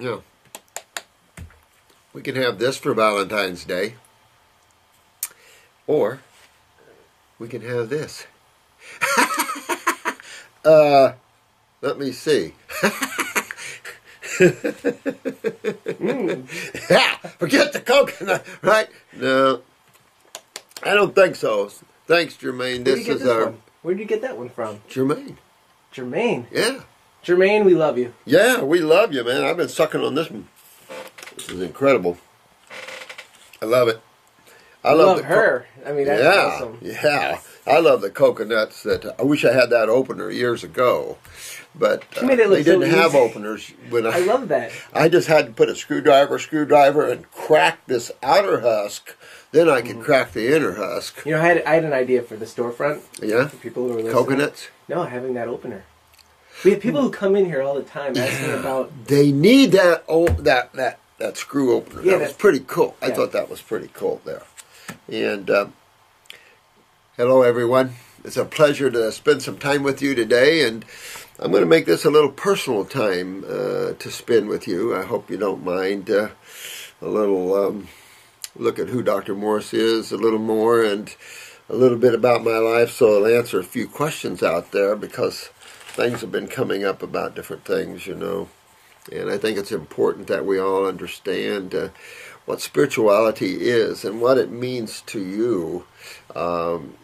Yeah. We can have this for Valentine's Day. Or we can have this. uh, let me see. Mm. yeah, forget the coconut, right? No, I don't think so. Thanks, Jermaine. This is this our one? Where did you get that one from? Jermaine. Jermaine. Yeah, Jermaine, we love you. yeah, we love you, man. I've been sucking on this one. This is incredible. I love it. I love, love, her. I mean, that's yeah, awesome. yeah. I love the coconuts. That I wish I had that opener years ago, but She made it uh, they so didn't have openers when I. I love that. I just had to put a screwdriver, screwdriver, and crack this outer husk. Then I Mm. could crack the inner husk. You know, I had I had an idea for the storefront. Yeah, For people who are listening. coconuts. No, having that opener. We have people who come in here all the time asking about. They need that oh, that that that screw opener. Yeah, that was pretty cool. I thought that was pretty cool there. And um, hello, everyone. It's a pleasure to spend some time with you today, and I'm going to make this a little personal time uh, to spend with you. I hope you don't mind uh, a little um, look at who Dr. Morse is a little more, and a little bit about my life, so I'll answer a few questions out there because things have been coming up about different things, you know. And I think it's important that we all understand uh, what spirituality is and what it means to you um,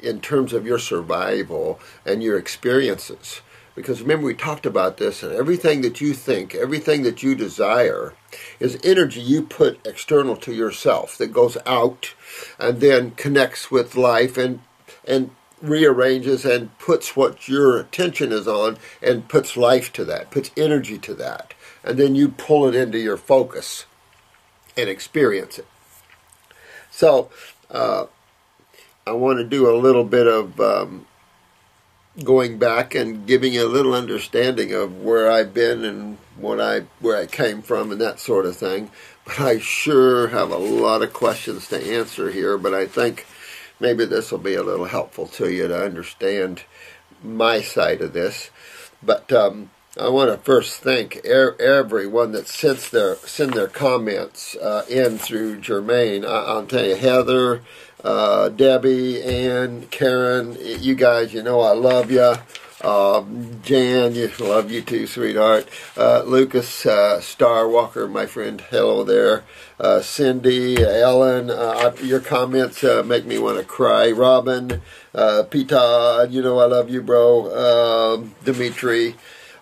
in terms of your survival and your experiences. Because remember, we talked about this, and everything that you think, everything that you desire, is energy you put external to yourself that goes out and then connects with life and and rearranges and puts what your attention is on and puts life to that, puts energy to that, and then you pull it into your focus and experience it. So, uh, I want to do a little bit of um, going back and giving you a little understanding of where I've been and what I where I came from and that sort of thing. But I sure have a lot of questions to answer here. But I think maybe this will be a little helpful to you to understand my side of this. But um, I want to first thank er- everyone that sends their send their comments uh, in through Germaine. I- I'll tell you, Heather, uh, Debbie, Ann, Karen, you guys, you know I love you. Um, Jan, you love you too, sweetheart. Uh, Lucas uh, Star Walker, my friend, hello there. Uh, Cindy, Ellen, uh, your comments uh, make me want to cry. Robin, Pita, you know I love you, bro. Um, Dimitri,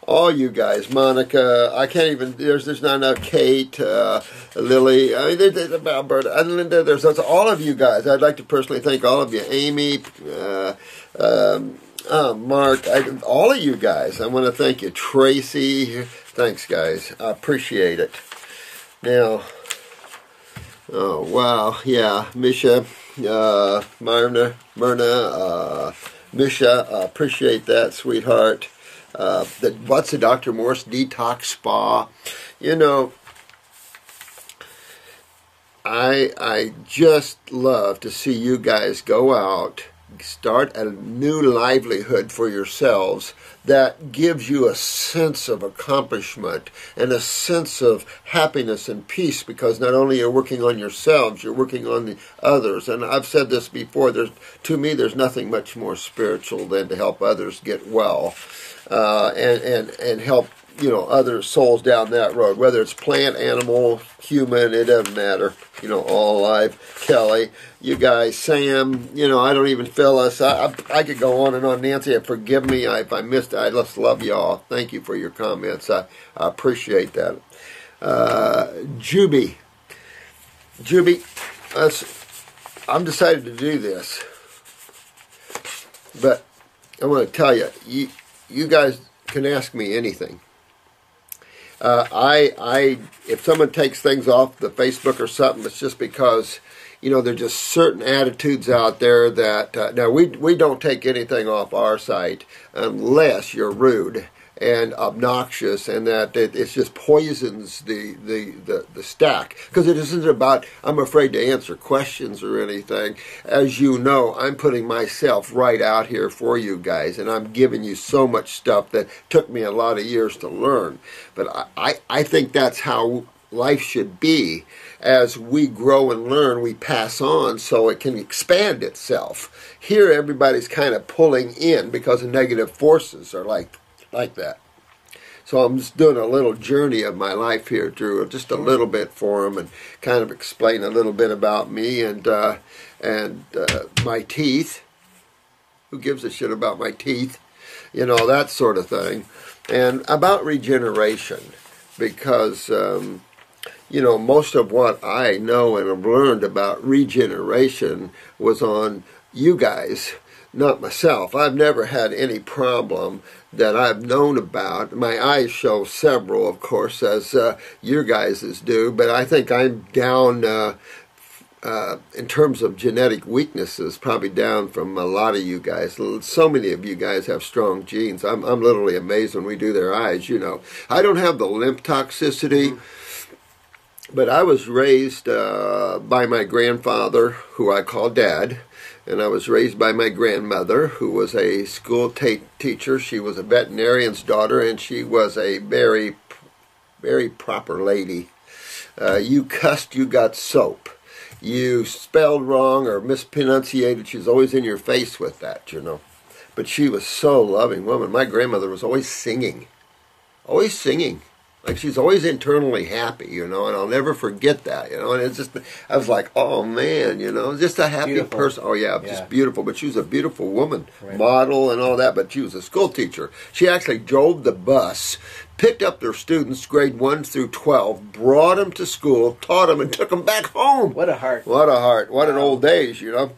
all you guys, Monica. I can't even. There's there's not enough. Kate, uh, Lily. I mean, there's, there's Alberta, and Linda. There's, there's all of you guys. I'd like to personally thank all of you. Amy. Uh, um, uh, Mark, I, all of you guys, I want to thank you. Tracy, thanks, guys. I appreciate it. Now, oh wow, yeah, Misha, uh, Myrna, Myrna, uh, Misha, uh, appreciate that, sweetheart. Uh, the, what's the Dr. Morse Detox Spa? You know, I I just love to see you guys go out, start a new livelihood for yourselves that gives you a sense of accomplishment and a sense of happiness and peace because not only you're working on yourselves, you're working on the others. And I've said this before, there's to me there's nothing much more spiritual than to help others get well. Uh, and, and, and help you know other souls down that road, whether it's plant, animal, human, it doesn't matter. You know, all alive. Kelly, you guys, Sam, you know, I don't even feel us. I, I, I could go on and on. Nancy, forgive me if I missed. I just love y'all. Thank you for your comments. I, I appreciate that. Uh, Juby, Juby, I'm decided to do this, but I want to tell you, you, you guys can ask me anything. Uh, I, I, if someone takes things off the Facebook or something, it's just because, you know, there's just certain attitudes out there that uh, now we we don't take anything off our site unless you're rude and obnoxious, and that it, it just poisons the the the, the stack because it isn't about I'm afraid to answer questions or anything. As you know, I'm putting myself right out here for you guys, and I'm giving you so much stuff that took me a lot of years to learn. But I I, I think that's how life should be as we grow and learn, we pass on so it can expand itself. Here, everybody's kind of pulling in because the negative forces are like like that. So I'm just doing a little journey of my life here, Drew, just a little bit for him, and kind of explain a little bit about me and uh, and uh, my teeth. Who gives a shit about my teeth? You know that sort of thing, and about regeneration, because. Um, you know, most of what I know and have learned about regeneration was on you guys, not myself. I've never had any problem that I've known about. My eyes show several, of course, as uh, your guys' do, but I think I'm down. Uh, uh, in terms of genetic weaknesses, probably down from a lot of you guys. So many of you guys have strong genes. I'm, I'm literally amazed when we do their eyes. You know, I don't have the lymph toxicity. Mm-hmm but I was raised uh, by my grandfather, who I call Dad, and I was raised by my grandmother, who was a school teacher. She was a veterinarian's daughter, and she was a very, very proper lady. Uh, you cussed, you got soap. You spelled wrong or mispronunciated, she's always in your face with that, you know. But she was so loving woman. My grandmother was always singing, always singing like she's always internally happy, you know, and I'll never forget that, you know. And it's just, I was like, oh man, you know, just a happy beautiful. person. Oh yeah, yeah, just beautiful. But she was a beautiful woman, right. model and all that. But she was a school teacher. She actually drove the bus, picked up their students, grade one through twelve, brought them to school, taught them, and took them back home. What a heart! What a heart! What wow. an old days, you know.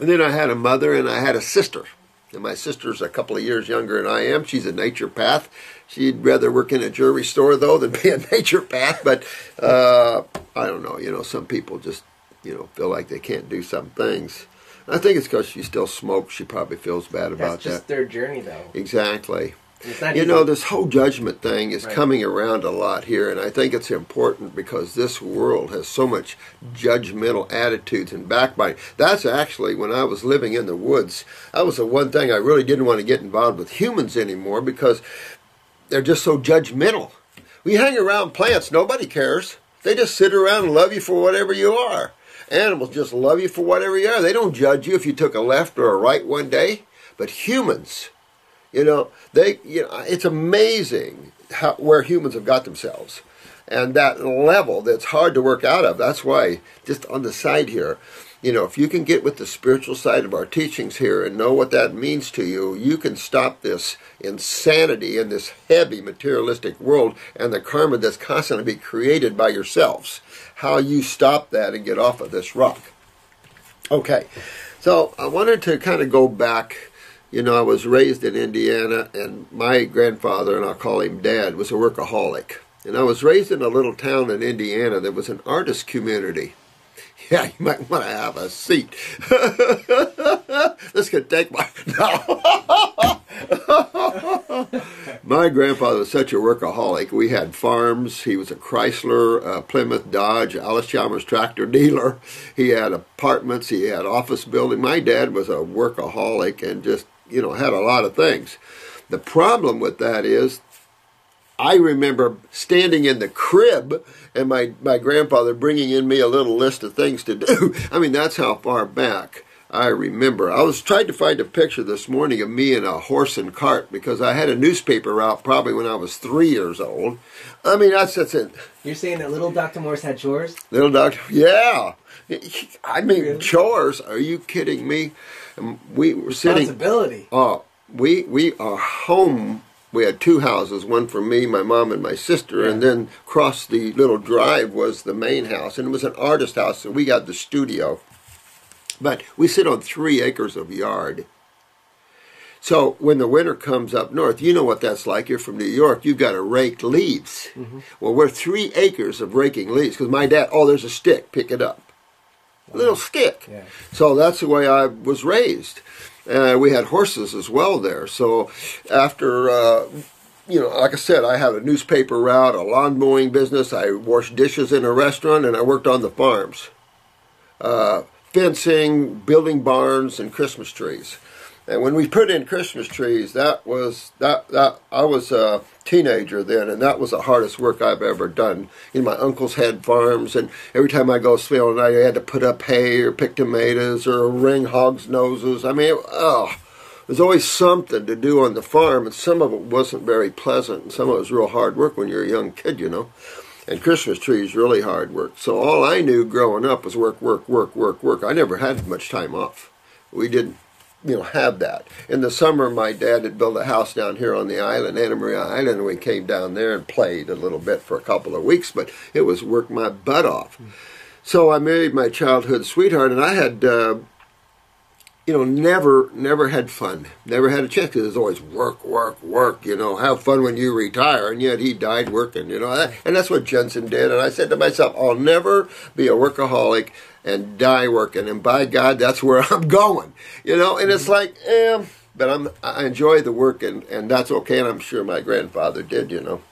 And then I had a mother and I had a sister. And my sister's a couple of years younger than I am. She's a naturopath. She'd rather work in a jewelry store though than be a naturopath. But uh, I don't know. You know, some people just you know feel like they can't do some things. I think it's because she still smokes. She probably feels bad about that. That's just that. their journey, though. Exactly. You know, this whole judgment thing is right. coming around a lot here, and I think it's important because this world has so much judgmental attitudes and backbiting. That's actually when I was living in the woods. That was the one thing I really didn't want to get involved with humans anymore because they're just so judgmental. We hang around plants, nobody cares. They just sit around and love you for whatever you are. Animals just love you for whatever you are. They don't judge you if you took a left or a right one day. But humans, you know, they, you know, it's amazing how, where humans have got themselves. And that level that's hard to work out of. That's why, just on the side here, you know, if you can get with the spiritual side of our teachings here and know what that means to you, you can stop this insanity in this heavy materialistic world and the karma that's constantly being created by yourselves. How you stop that and get off of this rock. Okay, so I wanted to kind of go back. You know, I was raised in Indiana, and my grandfather, and I'll call him Dad, was a workaholic. And I was raised in a little town in Indiana that was an artist community. Yeah, you might want to have a seat. this could take my no. my grandfather was such a workaholic. We had farms. He was a Chrysler, uh, Plymouth, Dodge, Allis-Chalmers tractor dealer. He had apartments. He had office building. My dad was a workaholic and just you know had a lot of things. The problem with that is I remember standing in the crib and my, my grandfather bringing in me a little list of things to do. I mean, that's how far back I remember. I was trying to find a picture this morning of me in a horse and cart because I had a newspaper route probably when I was three years old. I mean, that's, that's it. You're saying that little Dr. Morse had chores? Little Dr. Yeah. I mean, really? chores. Are you kidding me? We were sitting. Responsibility. Oh, we, we are home we had two houses, one for me, my mom, and my sister, yeah. and then across the little drive was the main house, and it was an artist house, so we got the studio. But we sit on three acres of yard. So when the winter comes up north, you know what that's like. You're from New York. You've got to rake leaves. Mm-hmm. Well, we're three acres of raking leaves because my dad. Oh, there's a stick. Pick it up. Wow. Little stick. Yeah. So that's the way I was raised. Uh, we had horses as well there. So after uh, you know, like I said, I had a newspaper route, a lawn mowing business. I washed dishes in a restaurant, and I worked on the farms, uh, fencing, building barns, and Christmas trees. And when we put in Christmas trees, that was that that I was a teenager then, and that was the hardest work I've ever done. You know, my uncles had farms, and every time I go spelling, I had to put up hay or pick tomatoes or ring hogs' noses. I mean, oh, there's always something to do on the farm, and some of it wasn't very pleasant, and some of it was real hard work when you're a young kid, you know. And Christmas trees really hard work. So all I knew growing up was work, work, work, work, work. I never had much time off. We didn't you know, have that. In the summer, my dad had built a house down here on the island, Anna Maria Island, and we came down there and played a little bit for a couple of weeks, but it was work my butt off. So I married my childhood sweetheart, and I had, uh, you know, never, never had fun. Never had a chance because it's always work, work, work. You know, have fun when you retire. And yet he died working. You know, and that's what Jensen did. And I said to myself, I'll never be a workaholic and die working. And by God, that's where I'm going. You know, and it's like, eh, but I'm I enjoy the work, and and that's okay. And I'm sure my grandfather did. You know.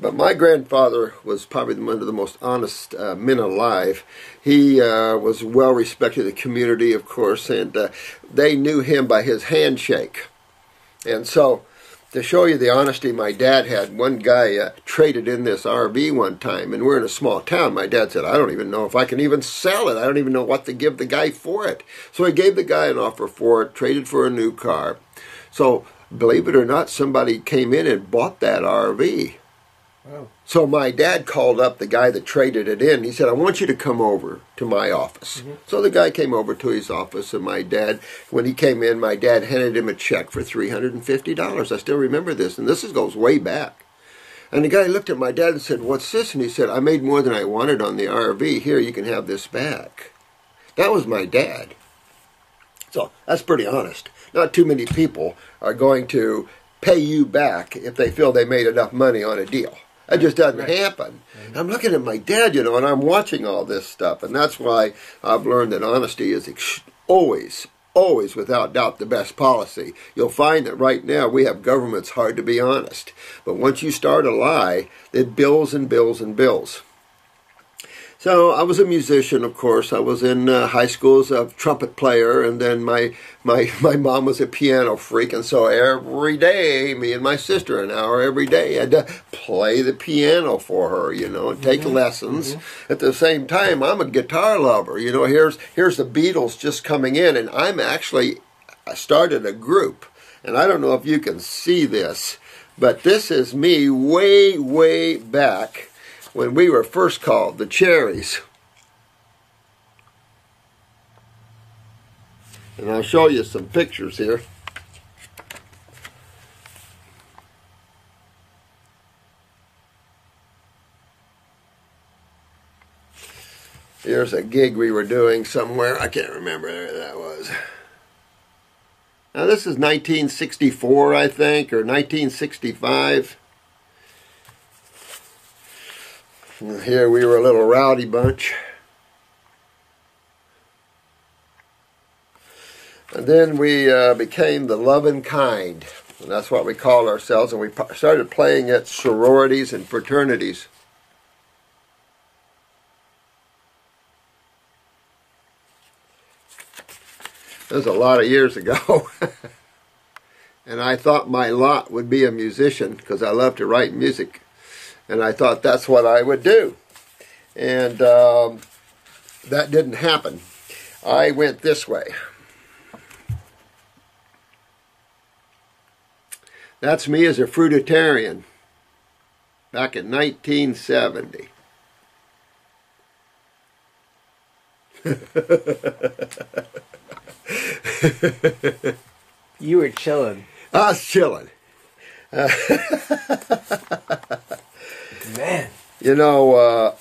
But my grandfather was probably one of the most honest uh, men alive. He uh, was well respected in the community, of course, and uh, they knew him by his handshake. And so, to show you the honesty my dad had, one guy uh, traded in this RV one time, and we're in a small town. My dad said, I don't even know if I can even sell it. I don't even know what to give the guy for it. So he gave the guy an offer for it, traded for a new car. So, believe it or not, somebody came in and bought that RV. Wow. So my dad called up the guy that traded it in. He said, I want you to come over to my office. Mm-hmm. So the guy came over to his office, and my dad, when he came in, my dad handed him a check for $350. I still remember this, and this is, goes way back. And the guy looked at my dad and said, What's this? And he said, I made more than I wanted on the RV. Here, you can have this back. That was my dad. So that's pretty honest. Not too many people are going to pay you back if they feel they made enough money on a deal. That just doesn't Right. happen. I'm looking at my dad, you know, and I'm watching all this stuff, and that's why I've learned that honesty is ex- always, always, without doubt, the best policy. You'll find that right now we have governments hard to be honest, but once you start a lie, it bills and bills and bills. So I was a musician, of course. I was in uh, high school as a trumpet player, and then my, my my mom was a piano freak, and so every day, me and my sister, an hour every day, had to play the piano for her, you know, and take lessons. At the same time, I'm a guitar lover. You know, here's here's the Beatles just coming in, and I'm actually I started a group, and I don't know if you can see this, but this is me way way back when we were first called the Cherries. And I'll show you some pictures here. Here's a gig we were doing somewhere. I can't remember where that was. Now, this is 1964, I think, or 1965. And here we were a little rowdy bunch. And then we uh, became the loving kind. And that's what we called ourselves. And we started playing at sororities and fraternities. That was a lot of years ago. and I thought my lot would be a musician because I love to write music and I thought that's what I would do. And um, that didn't happen. I went this way. That's me as a fruitarian back in 1970. You were chilling. I was chilling. Man. You know, uh,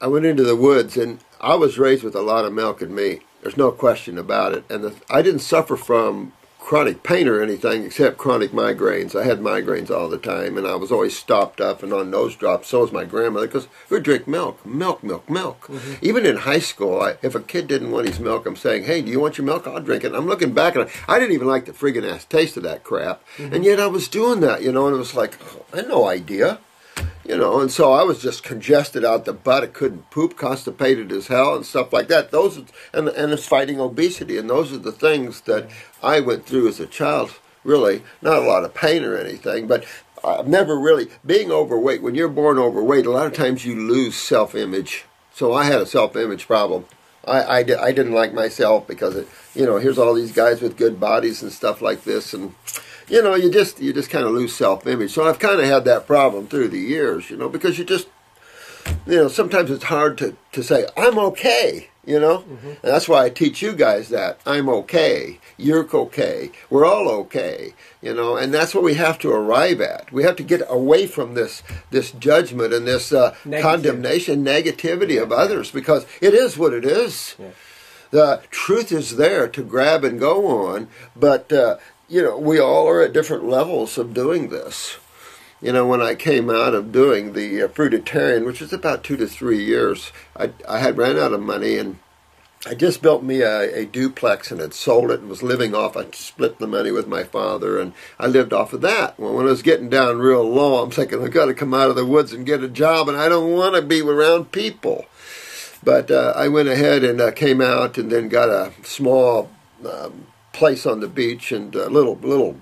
I went into the woods and I was raised with a lot of milk and meat. There's no question about it. And the, I didn't suffer from chronic pain or anything except chronic migraines. I had migraines all the time, and I was always stopped up and on nose drops. So was my grandmother because we drink milk, milk, milk, milk. Even in high school, I, if a kid didn't want his milk, I'm saying, "Hey, do you want your milk? I'll drink it." I'm looking back and I, I didn't even like the friggin' ass taste of that crap, and yet I was doing that, you know. And it was like, I had no idea you know, and so I was just congested out the butt. I couldn't poop, constipated as hell, and stuff like that. Those and and it's fighting obesity, and those are the things that I went through as a child. Really, not a lot of pain or anything, but I've never really being overweight. When you're born overweight, a lot of times you lose self-image. So I had a self-image problem. I, I, di- I didn't like myself because it, you know here's all these guys with good bodies and stuff like this and you know, you just you just kind of lose self image. So I've kind of had that problem through the years, you know, because you just you know sometimes it's hard to to say I'm okay, you know, and that's why I teach you guys that I'm okay, you're okay, we're all okay, you know, and that's what we have to arrive at. We have to get away from this this judgment and this uh, Negative. condemnation, negativity of others because it is what it is Yeah. the truth is there to grab and go on, but uh, you know we all are at different levels of doing this. You know, when I came out of doing the uh, fruitarian, which was about two to three years, I, I had ran out of money and I just built me a, a duplex and had sold it and was living off. I split the money with my father and I lived off of that. Well, when I was getting down real low, I'm thinking I've got to come out of the woods and get a job, and I don't want to be around people. But uh, I went ahead and uh, came out and then got a small um, place on the beach and a little little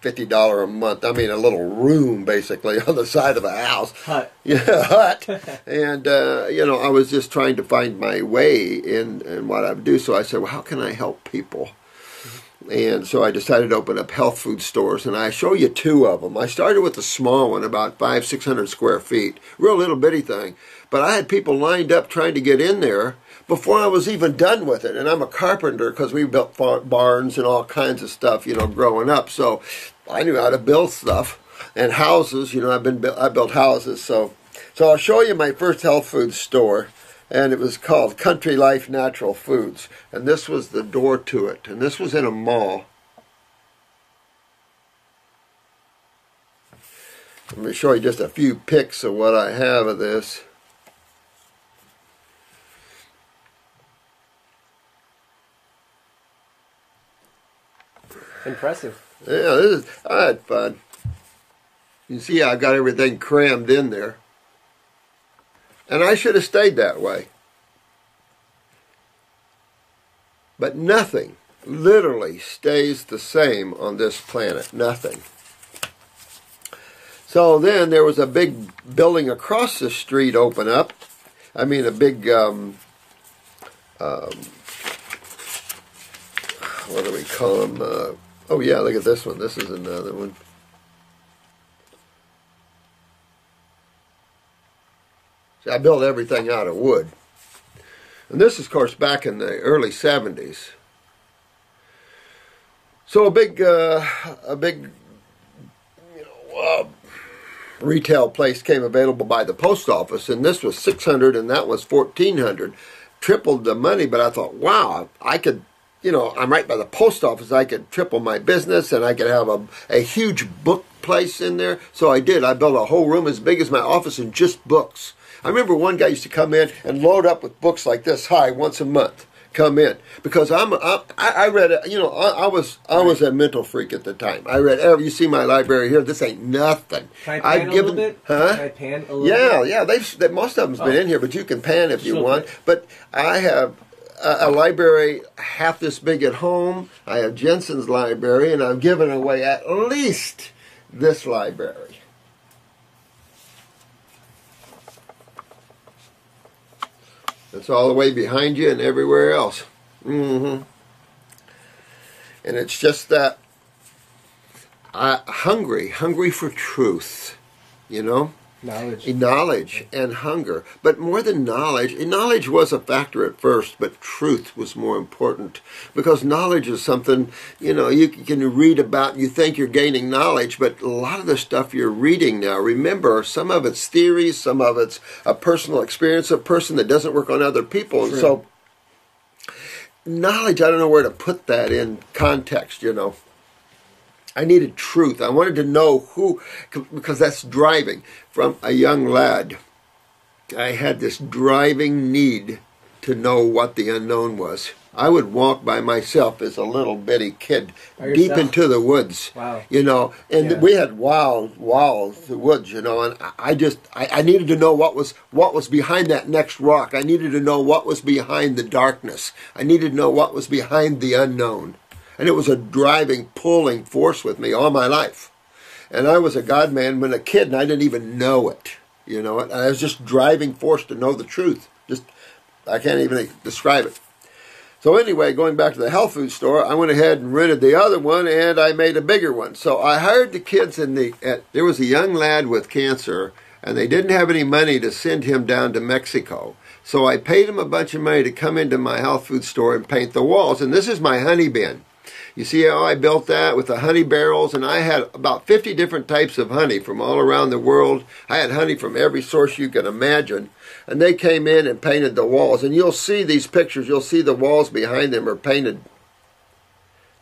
fifty dollar a month. I mean, a little room basically on the side of a house. Hut. Yeah, hut. and uh, you know, I was just trying to find my way in in what I would do. So I said, well, how can I help people? And so I decided to open up health food stores, and I show you two of them. I started with a small one, about five, six hundred square feet, real little bitty thing. But I had people lined up trying to get in there before I was even done with it. And I'm a carpenter because we built barns and all kinds of stuff, you know, growing up. So I knew how to build stuff and houses. You know, I've been I built houses. So so I'll show you my first health food store, and it was called Country Life Natural Foods, and this was the door to it, and this was in a mall. Let me show you just a few pics of what I have of this. Impressive. Yeah, this is I had fun. You see, I got everything crammed in there, and I should have stayed that way. But nothing literally stays the same on this planet. Nothing. So then there was a big building across the street open up. I mean, a big, um, um, what do we call them? Uh, oh, yeah, look at this one. This is another one. See, I built everything out of wood. And this is, of course, back in the early 70s. So a big, uh, a big, you know, uh, retail place came available by the post office, and this was 600 and that was 1400 Tripled the money, but I thought, wow, I could, you know, I'm right by the post office. I could triple my business and I could have a, a huge book place in there. So I did. I built a whole room as big as my office and just books. I remember one guy used to come in and load up with books like this high once a month. Come in because I'm, I, I read you know I, I was I was a mental freak at the time. I read every you see my library here. This ain't nothing. Can I pan I've a given little bit? huh? Can I pan a little Yeah, bit? yeah. They've they, most of them's been Oh. in here, but you can pan if you want. But I have a, a library half this big at home. I have Jensen's library, and I've given away at least this library. It's all the way behind you and everywhere else. hmm And it's just that uh, hungry, hungry for truth, you know? Knowledge. knowledge and hunger. But more than knowledge, knowledge was a factor at first, but truth was more important because knowledge is something you know you can read about. You think you're gaining knowledge, but a lot of the stuff you're reading now, remember, some of it's theories, some of it's a personal experience, a person that doesn't work on other people, and True. so knowledge. I don't know where to put that in context. You know. I needed truth. I wanted to know who, because that's driving. From a young lad, I had this driving need to know what the unknown was. I would walk by myself as a little bitty kid, deep into the woods. Wow. You know, and Yeah. we had wild, wild woods. You know, and I- I just, I, I needed to know what was what was behind that next rock. I needed to know what was behind the darkness. I needed to know what was behind the unknown, and it was a driving, pulling force with me all my life. And I was a God man when a kid, and I didn't even know it. You know, I was just driving force to know the truth. Just, I can't even describe it. So anyway, going back to the health food store, I went ahead and rented the other one, and I made a bigger one. So I hired the kids in the. At, there was a young lad with cancer, and they didn't have any money to send him down to Mexico. So I paid him a bunch of money to come into my health food store and paint the walls. And this is my honey bin. You see how I built that with the honey barrels, and I had about 50 different types of honey from all around the world. I had honey from every source you can imagine. And they came in and painted the walls. And you'll see these pictures, you'll see the walls behind them are painted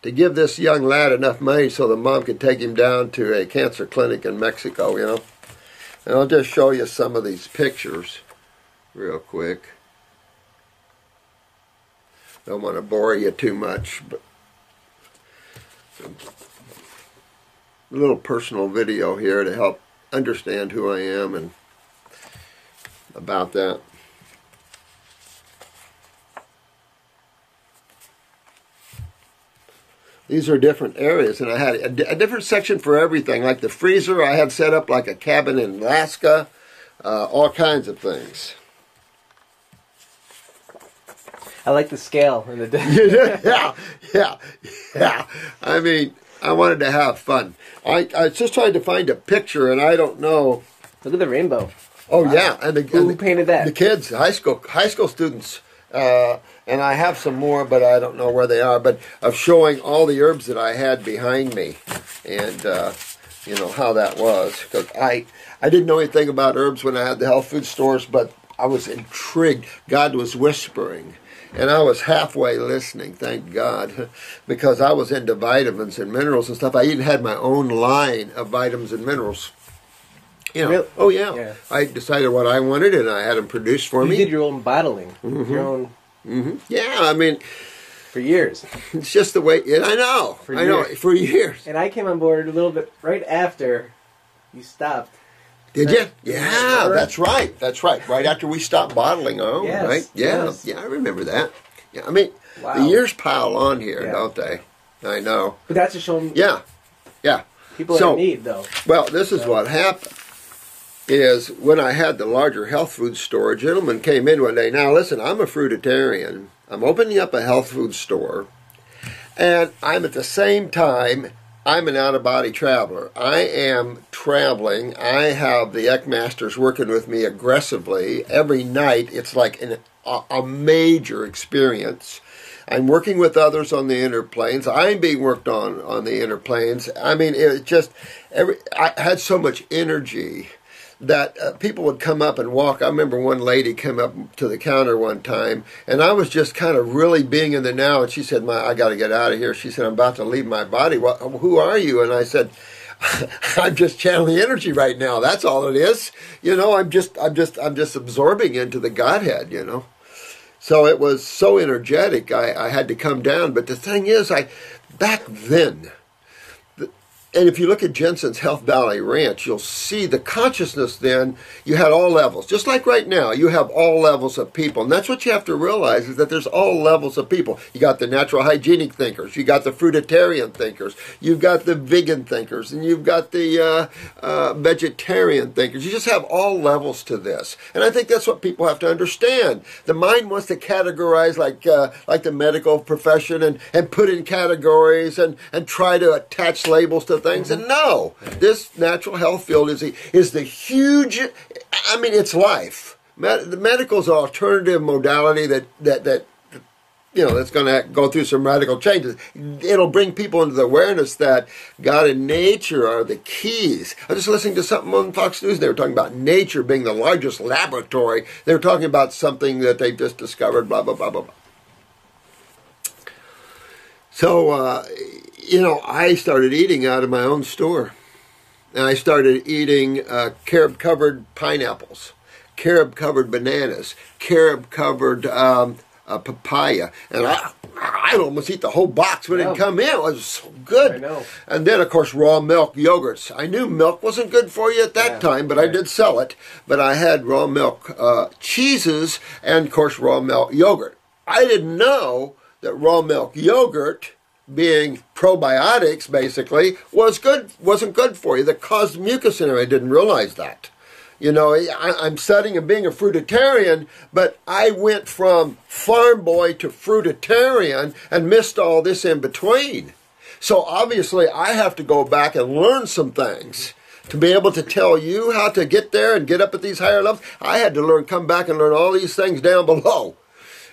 to give this young lad enough money so the mom could take him down to a cancer clinic in Mexico, you know. And I'll just show you some of these pictures real quick. Don't want to bore you too much, but a little personal video here to help understand who I am and about that. These are different areas, and I had a, a different section for everything. Like the freezer, I had set up like a cabin in Alaska, uh, all kinds of things. I like the scale and the. yeah, yeah, yeah. I mean, I wanted to have fun. I, I just tried to find a picture, and I don't know. Look at the rainbow. Oh yeah, and the, Who and the- painted that? The kids, high school, high school students, uh, and I have some more, but I don't know where they are. But of showing all the herbs that I had behind me, and uh, you know how that was because I I didn't know anything about herbs when I had the health food stores, but I was intrigued. God was whispering. And I was halfway listening, thank God, because I was into vitamins and minerals and stuff. I even had my own line of vitamins and minerals. You know, Really? oh yeah. Yeah. I decided what I wanted, and I had them produced for You me. You did your own bottling, Mm-hmm. your own hmm Yeah, I mean, for years. it's just the way. And I know, For I know, for years. And I came on board a little bit right after you stopped. Did you? Yeah, that's right. That's right. Right after we stopped bottling our own, Yes, right? Yeah, yes. yeah, I remember that. Yeah, I mean, Wow. the years pile on here, Yeah. don't they? I know. But that's to show 'em Yeah, yeah. people So- need, though. Well, this is Yeah. what happened. Is when I had the larger health food store, a gentleman came in one day. Now, listen, I'm a fruitarian. I'm opening up a health food store, and I'm at the same time I'm an out of body traveler. I am traveling. I have the ECK Masters working with me aggressively every night. It's like an, a, a major experience. I'm working with others on the inner planes. I'm being worked on on the inner planes. I mean, it just every. I had so much energy that uh, people would come up and walk. I remember one lady came up to the counter one time, and I was just kind of really being in the now. And she said, "My, I got to get out of here." She said, "I'm about to leave my body. What, who are you?" And I said. I'm just channeling energy right now. That's all it is. You know, I'm just, I'm just, I'm just absorbing into the Godhead. You know, so it was so energetic. I, I had to come down. But the thing is, I back then, the- and if you look at Jensen's Health Valley Ranch, you'll see the consciousness then, you had all levels. Just like right now, you have all levels of people. And that's what you have to realize is that there's all levels of people. You got the natural hygienic thinkers, you got the fruitarian thinkers, you've got the vegan thinkers, and you've got the uh, uh, vegetarian thinkers. You just have all levels to this. And I think that's what people have to understand. The mind wants to categorize like uh, like the medical profession and, and put in categories and, and try to attach labels to things. And no, this natural health field is the, is the huge. I mean, it's life. Med- the medical is an alternative modality that that that you know that's going to go through some radical changes. It'll bring people into the awareness that God and nature are the keys. I was just listening to something on Fox News. They were talking about nature being the largest laboratory. They were talking about something that they just discovered. Blah blah blah blah blah. So uh, you know, I started eating out of my own store. And I started eating uh, carob covered pineapples, carob covered bananas, carob covered um, uh, papaya. And I, I'd almost eat the whole box when Yeah. it come in. It was so good. I know. And then, of course, raw milk yogurts. I knew milk wasn't good for you at that Yeah, time, but I did sell it. But I had raw milk uh, cheeses and, of course, raw milk yogurt. I didn't know that raw milk yogurt, being probiotics basically, was good. wasn't good for you. That caused mucus in. I didn't realize that. You know, I, I'm studying and being a fruitarian, but I went from farm boy to fruitarian and missed all this in between. So obviously, I have to go back and learn some things to be able to tell you how to get there and get up at these higher levels. I had to learn, come back and learn all these things down below.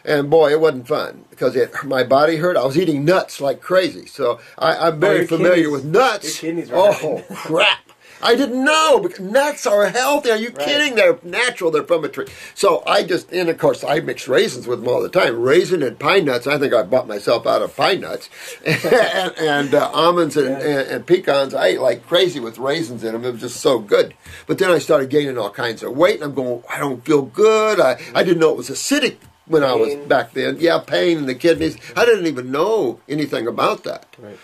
And boy, it wasn't fun because it, my body hurt. I was eating nuts like crazy. So I, I'm very your familiar kidneys- with nuts. your kidneys were oh, crap. I didn't know because nuts are healthy. Are you Right. kidding? They're natural. They're from a tree. So I just, and of course, I mix raisins with them all the time. Raisin and pine nuts. I think I bought myself out of pine nuts, and, and uh, almonds and, Yeah. and, and pecans. I ate like crazy with raisins in them. It was just so good. But then I started gaining all kinds of weight, and I'm going, I don't feel good. I, I didn't know it was acidic when I was back then. Yeah, pain in the kidneys. I didn't even know anything about that. Right.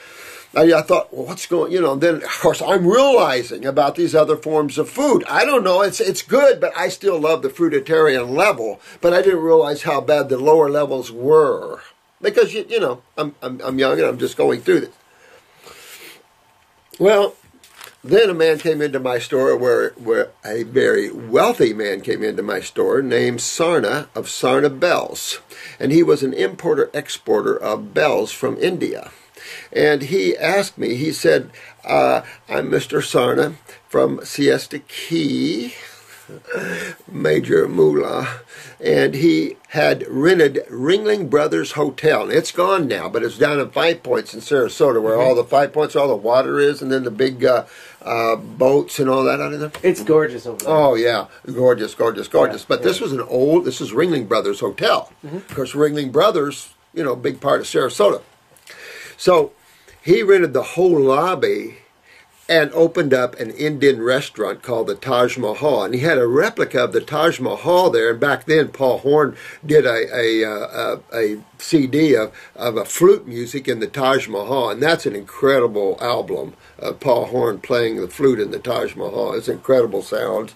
I, I thought, well, what's going? You know. Then, of course, I'm realizing about these other forms of food. I don't know. It's it's good, but I still love the fruitarian level. But I didn't realize how bad the lower levels were because you, you know I'm, I'm I'm young and I'm just going through this. Well, then a man came into my store where where a very wealthy man came into my store named Sarna of Sarna Bells, and he was an importer exporter of bells from India. And he asked me, he said, uh, I'm Mr. Sarna from Siesta Key, Major Moolah, and he had rented Ringling Brothers Hotel. It's gone now, but it's down in Five Points in Sarasota, where all the Five Points, all the water is, and then the big uh, uh, boats and all that out of there. It's gorgeous over there. Oh yeah, gorgeous, gorgeous, gorgeous. Yeah, but this was an old. This is Ringling Brothers Hotel. Of course, Ringling Brothers, you know, big part of Sarasota. So he rented the whole lobby and opened up an Indian restaurant called the Taj Mahal, and he had a replica of the Taj Mahal there. And back then, Paul Horn did a a, uh, a, a CD of, of a flute music in the Taj Mahal, and that's an incredible album. Uh, Paul Horn playing the flute in the Taj Mahal. It's incredible sounds.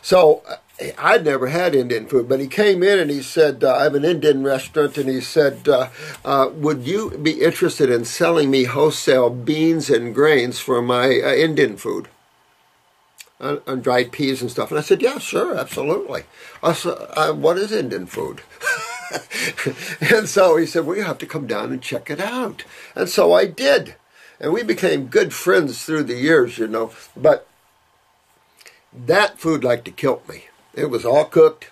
So I'd never had Indian food, but he came in and he said, uh, "I have an Indian restaurant," and he said, uh, uh, "Would you be interested in selling me wholesale beans and grains for my uh, Indian food?" On dried peas and stuff, and I said, "Yeah, sure, absolutely." I said, uh, "What is Indian food?" and so he said, "Well, you have to come down and check it out." And so I did, and we became good friends through the years, you know. But that food like to kill me. It was all cooked.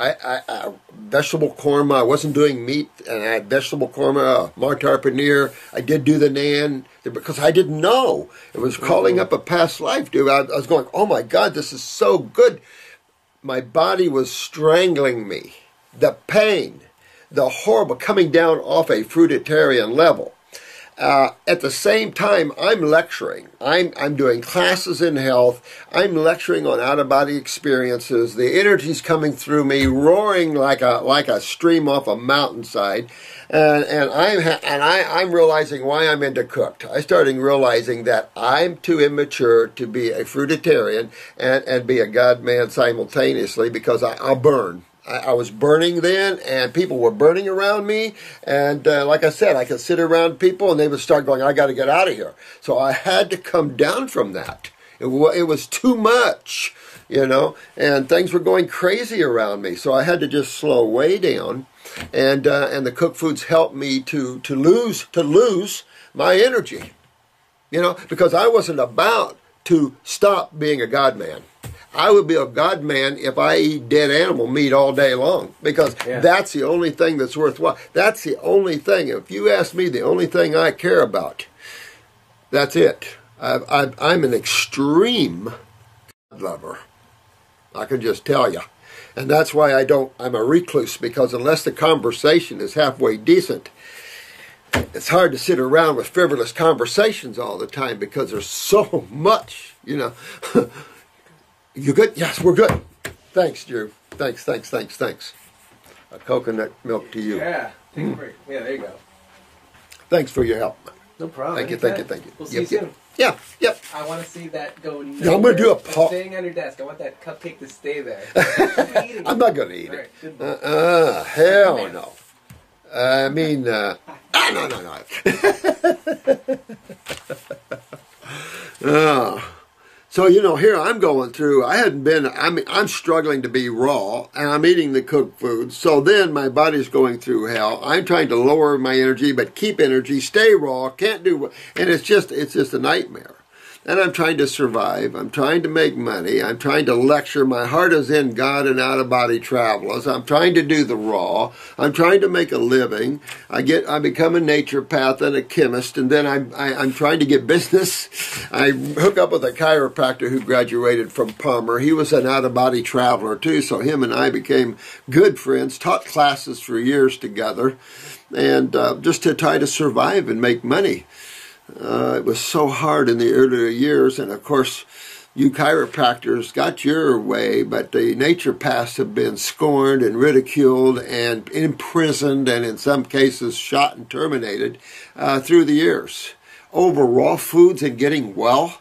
I, I, I vegetable korma. I wasn't doing meat, and I had vegetable korma, uh, matar paneer. I did do the nan because I didn't know it was calling up a past life, dude. I, I was going, oh my god, this is so good. My body was strangling me. The pain, the horrible coming down off a fruitarian level. Uh, at the same time, I'm lecturing. I'm, I'm doing classes in health. I'm lecturing on out of body experiences. The energy's coming through me, roaring like a like a stream off a mountainside, and and I'm and I I'm realizing why I'm into cooked. I started realizing that I'm too immature to be a fruitarian and and be a God man simultaneously because I, I'll burn. I, was burning then, and people were burning around me. And uh, like I said, I could sit around people, and they would start going, "I got to get out of here." So I had to come down from that. It, it was too much, you know, and things were going crazy around me. So I had to just slow way down, and uh, and the cooked foods helped me to to lose to lose my energy, you know, because I wasn't about to stop being a God man. I would be a God man if I eat dead animal meat all day long because Yeah. that's the only thing that's worthwhile. That's the only thing. If you ask me, the only thing I care about, that's it. I, I, I'm an extreme God lover. I can just tell you. And that's why I don't, I'm a recluse because unless the conversation is halfway decent, it's hard to sit around with frivolous conversations all the time because there's so much, you know. you good? Yes, we're good. Thanks, Drew. Thanks, thanks, thanks, thanks. A coconut milk to you. Yeah. Take a break. Yeah, there you go. Thanks for your help. No problem. Thank you, thank you, thank you. We'll see Yep, you soon. Yeah, yep. I want to see that go. Yeah, I'm gonna do a pop- Staying on your desk. I want that cupcake to stay there. I'm not going to eat it. right, Uh, uh, hell no. I mean, uh, ah, no, no, no. uh, so you know, here I'm going through. I hadn't been. I'm I'm struggling to be raw, and I'm eating the cooked food. So then my body's going through hell. I'm trying to lower my energy, but keep energy, stay raw. Can't do, and it's just it's just a nightmare. And I'm trying to survive. I'm trying to make money. I'm trying to lecture. My heart is in God and out of body travelers. I'm trying to do the raw. I'm trying to make a living. I get. I become a naturopath and a chemist, and then I'm I, I'm trying to get business. I hook up with a chiropractor who graduated from Palmer. He was an out of body traveler too, so him and I became good friends. Taught classes for years together, and uh, just to try to survive and make money. Uh, it was so hard in the earlier years, and of course, you chiropractors got your way, but the naturopaths have been scorned and ridiculed and imprisoned, and in some cases shot and terminated uh, through the years over raw foods and getting well.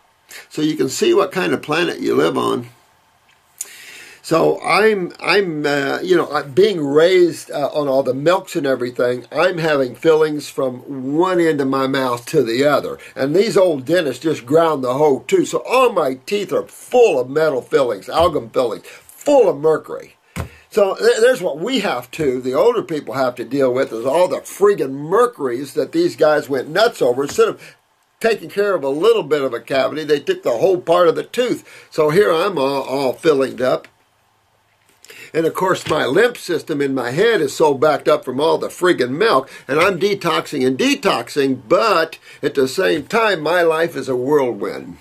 So you can see what kind of planet you live on. So I'm I'm uh, you know being raised uh, on all the milks and everything. I'm having fillings from one end of my mouth to the other, and these old dentists just ground the whole too. So all my teeth are full of metal fillings, amalgam fillings, full of mercury. So th- there's what we have to, the older people have to deal with, is all the friggin' mercuries that these guys went nuts over. Instead of taking care of a little bit of a cavity, they took the whole part of the tooth. So here I'm all, all fillinged up. And of course, my lymph system in my head is so backed up from all the friggin' milk, and I'm detoxing and detoxing, but at the same time, my life is a whirlwind.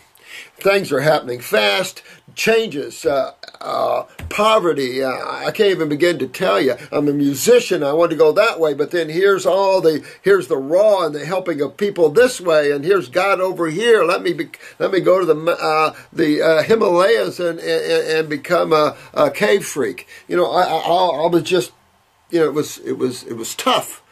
Things are happening fast, changes, uh, uh, poverty. Uh, I can't even begin to tell you. I'm a musician. I want to go that way, but then here's all the here's the raw and the helping of people this way, and here's God over here. Let me be, let me go to the uh, the uh, Himalayas and, and and become a, a cave freak. You know, I, I I was just you know it was it was it was tough.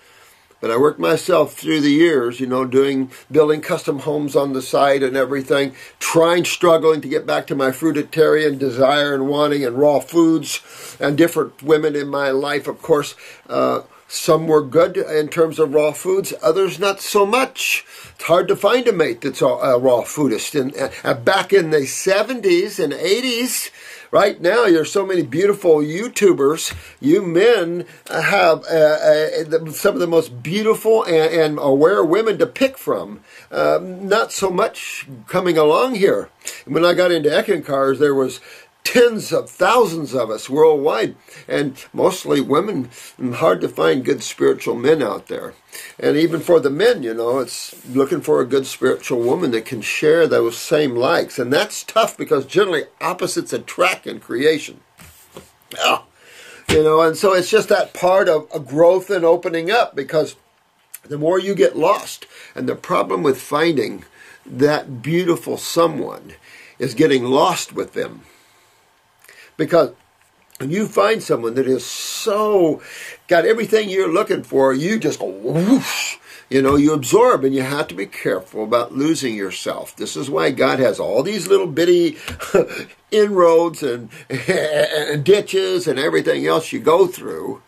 But I worked myself through the years, you know, doing building custom homes on the side and everything, trying, struggling to get back to my fruitarian desire and wanting and raw foods and different women in my life. Of course, uh, some were good in terms of raw foods, others not so much. It's hard to find a mate that's a, a raw foodist. And uh, back in the 70s and 80s, Right now, there's so many beautiful YouTubers. You men have uh, uh, some of the most beautiful and, and, aware women to pick from. Uh, not so much coming along here. When I got into Eckankars, there was tens of thousands of us worldwide, and mostly women. Hard to find good spiritual men out there. And even for the men, you know, it's looking for a good spiritual woman that can share those same likes. And that's tough because generally opposites attract in creation. Yeah. You know, and so it's just that part of a growth and opening up because the more you get lost, and the problem with finding that beautiful someone is getting lost with them. Because when you find someone that is so got everything you're looking for, you just go whoosh. You know, you absorb and you have to be careful about losing yourself. This is why God has all these little bitty inroads and, and ditches and everything else you go through.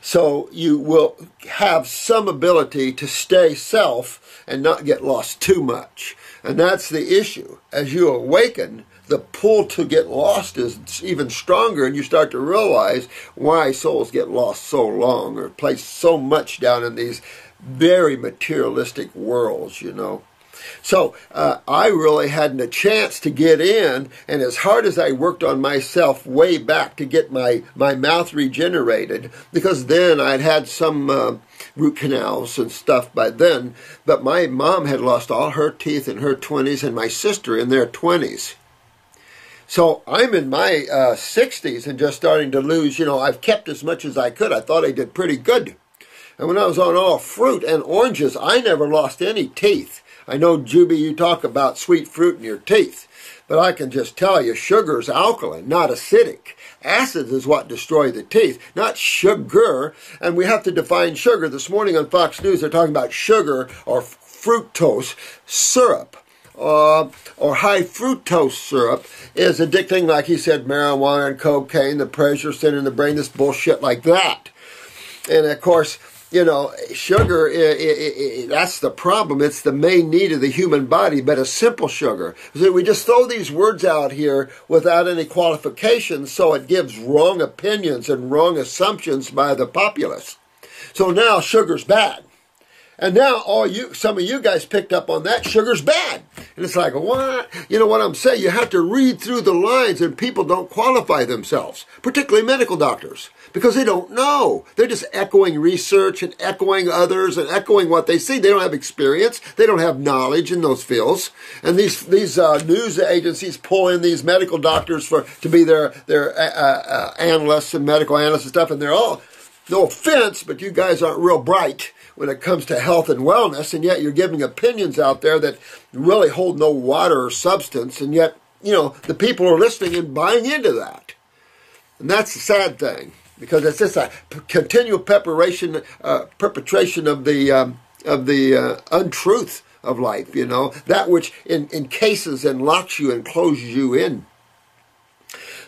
So you will have some ability to stay self and not get lost too much. And that's the issue. As you awaken, the pull to get lost is even stronger, and you start to realize why souls get lost so long or place so much down in these very materialistic worlds, you know. So uh, I really hadn't a chance to get in, and as hard as I worked on myself way back to get my, my mouth regenerated, because then I'd had some uh, root canals and stuff by then, but my mom had lost all her teeth in her 20s, and my sister in their 20s. So I'm in my uh, 60s and just starting to lose. You know, I've kept as much as I could. I thought I did pretty good. And when I was on all fruit and oranges, I never lost any teeth. I know, Juby, you talk about sweet fruit in your teeth, but I can just tell you, sugar's alkaline, not acidic. Acid is what destroy the teeth, not sugar. And we have to define sugar. This morning on Fox News, they're talking about sugar or fructose syrup. Uh, or high fructose syrup is addicting, like he said, marijuana and cocaine, the pressure center in the brain, this bullshit like that. And of course, you know, sugar, it, it, it, that's the problem. It's the main need of the human body, but a simple sugar. So we just throw these words out here without any qualifications, so it gives wrong opinions and wrong assumptions by the populace. So now sugar's bad. And now all you, some of you guys picked up on that. Sugar's bad. And it's like, what? You know what I'm saying? You have to read through the lines and people don't qualify themselves, particularly medical doctors, because they don't know. They're just echoing research and echoing others and echoing what they see. They don't have experience. They don't have knowledge in those fields. And these, these, uh, news agencies pull in these medical doctors for, to be their, their, uh, uh, analysts and medical analysts and stuff. And they're all, no offense, but you guys aren't real bright when it comes to health and wellness, and yet you're giving opinions out there that really hold no water or substance, and yet, you know, the people are listening and buying into that. And that's the sad thing, because it's just a continual preparation, uh, perpetration of the, um, of the uh, untruth of life, you know, that which in, encases and locks you and closes you in.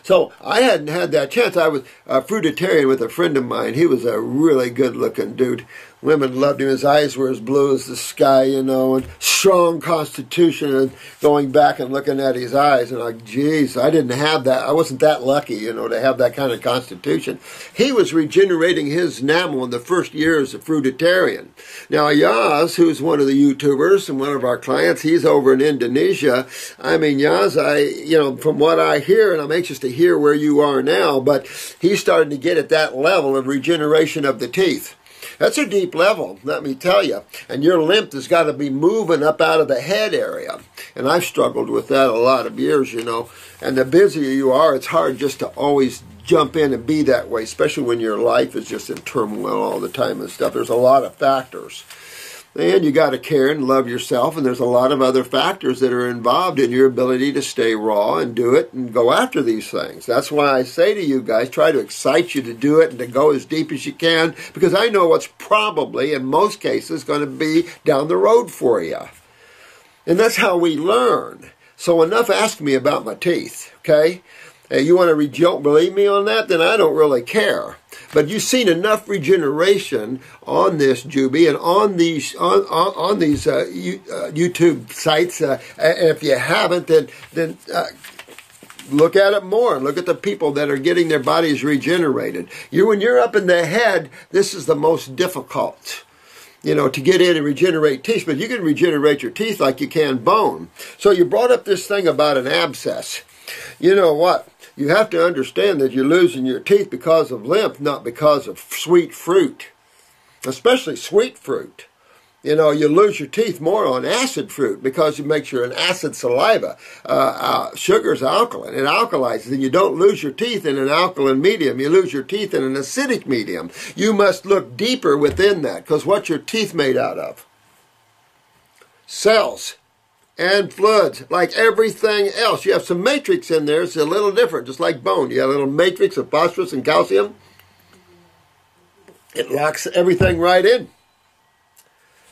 So I hadn't had that chance. I was a fruitarian with a friend of mine. He was a really good looking dude women loved him. His eyes were as blue as the sky, you know, and strong constitution. And going back and looking at his eyes, and like, geez, I didn't have that. I wasn't that lucky, you know, to have that kind of constitution. He was regenerating his enamel in the first years of fruitarian. Now, Yaz, who's one of the YouTubers and one of our clients, he's over in Indonesia. I mean, Yaz, I, you know, from what I hear, and I'm anxious to hear where you are now, but he's starting to get at that level of regeneration of the teeth. That's a deep level, let me tell you. And your lymph has got to be moving up out of the head area. And I've struggled with that a lot of years, you know. And the busier you are, it's hard just to always jump in and be that way, especially when your life is just in turmoil all the time and stuff. There's a lot of factors. And you got to care and love yourself, and there's a lot of other factors that are involved in your ability to stay raw and do it and go after these things. That's why I say to you guys, try to excite you to do it and to go as deep as you can, because I know what's probably, in most cases, going to be down the road for you. And that's how we learn. So enough ask me about my teeth, okay? Hey, you want to re- believe me on that? Then I don't really care. But you've seen enough regeneration on this Juby and on these on on, on these uh, uh, YouTube sites. Uh, and if you haven't, then then uh, look at it more and look at the people that are getting their bodies regenerated. You when you're up in the head, this is the most difficult you know, to get in and regenerate teeth, but you can regenerate your teeth like you can bone. So you brought up this thing about an abscess. You know what? You have to understand that you're losing your teeth because of lymph, not because of sweet fruit, especially sweet fruit. You know, you lose your teeth more on acid fruit because it makes you an acid saliva. Uh, uh, sugar's alkaline. It alkalizes, and you don't lose your teeth in an alkaline medium. You lose your teeth in an acidic medium. You must look deeper within that because what's your teeth made out of? Cells and floods, like everything else. You have some matrix in there, it's a little different, just like bone. You have a little matrix of phosphorus and calcium. It locks everything right in.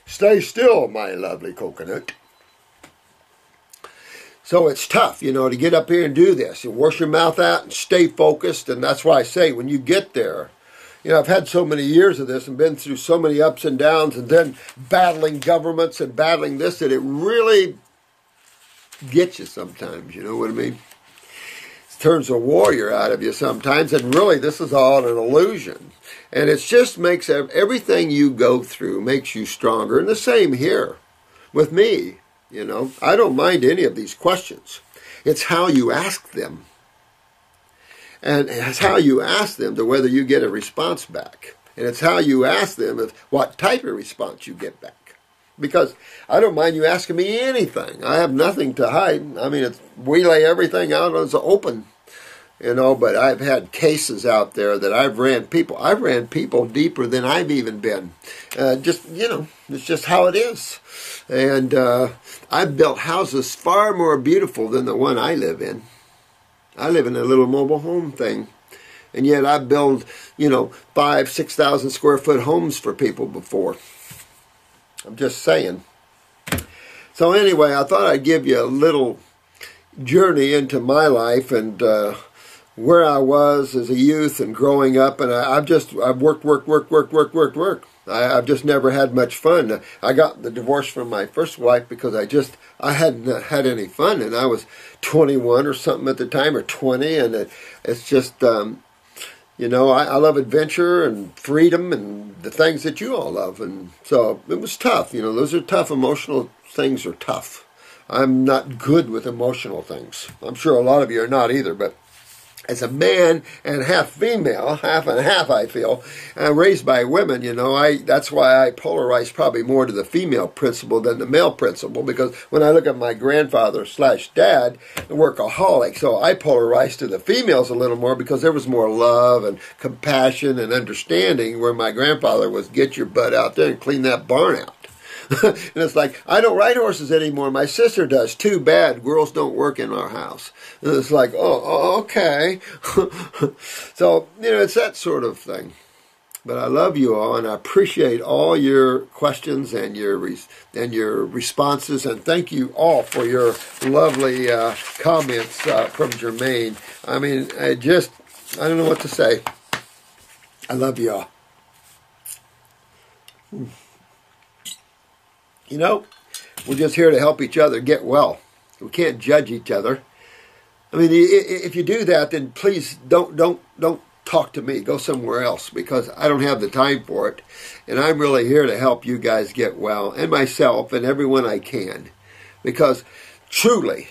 Stay still, my lovely coconut. So it's tough, you know, to get up here and do this and wash your mouth out and stay focused. And that's why I say when you get there, you know, I've had so many years of this and been through so many ups and downs and then battling governments and battling this that it really get you sometimes, you know what I mean? It turns a warrior out of you sometimes, and really this is all an illusion. And it just makes everything you go through makes you stronger. And the same here with me, you know. I don't mind any of these questions. It's how you ask them. And it's how you ask them to whether you get a response back. And it's how you ask them of what type of response you get back because I don't mind you asking me anything. I have nothing to hide. I mean, it's, we lay everything out as open. you know. But I've had cases out there that I've ran people. I've ran people deeper than I've even been. Uh, just you know, it's just how it is. And uh, I've built houses far more beautiful than the one I live in. I live in a little mobile home thing. And yet I build, you know, five, six thousand square foot homes for people before. I'm just saying. So anyway, I thought I'd give you a little journey into my life and uh, where I was as a youth and growing up. And I, have just I've worked, worked, worked, worked, worked, worked, worked. I, have just never had much fun. I got the divorce from my first wife because I just I hadn't had any fun, and I was 21 or something at the time, or 20, and it, it's just um, you know I, I love adventure and freedom and the things that you all love, and so it was tough. You know, those are tough. Emotional things are tough. I'm not good with emotional things. I'm sure a lot of you are not either, but as a man and half female, half and half, I feel, uh, raised by women, you know, I that's why I polarize probably more to the female principle than the male principle because when I look at my grandfather slash dad, the workaholic, so I polarize to the females a little more because there was more love and compassion and understanding where my grandfather was get your butt out there and clean that barn out. and it's like, I don't ride horses anymore. My sister does. Too bad. Girls don't work in our house. And it's like, oh, oh okay. so, you know, it's that sort of thing. But I love you all, and I appreciate all your questions and your and your responses, and thank you all for your lovely uh, comments uh, from Jermaine. I mean, I just I don't know what to say. I love you all. You know, we're just here to help each other get well. We can't judge each other. I mean, if you do that, then please don't don't don't talk to me. Go somewhere else because I don't have the time for it. And I'm really here to help you guys get well and myself and everyone I can. Because truly,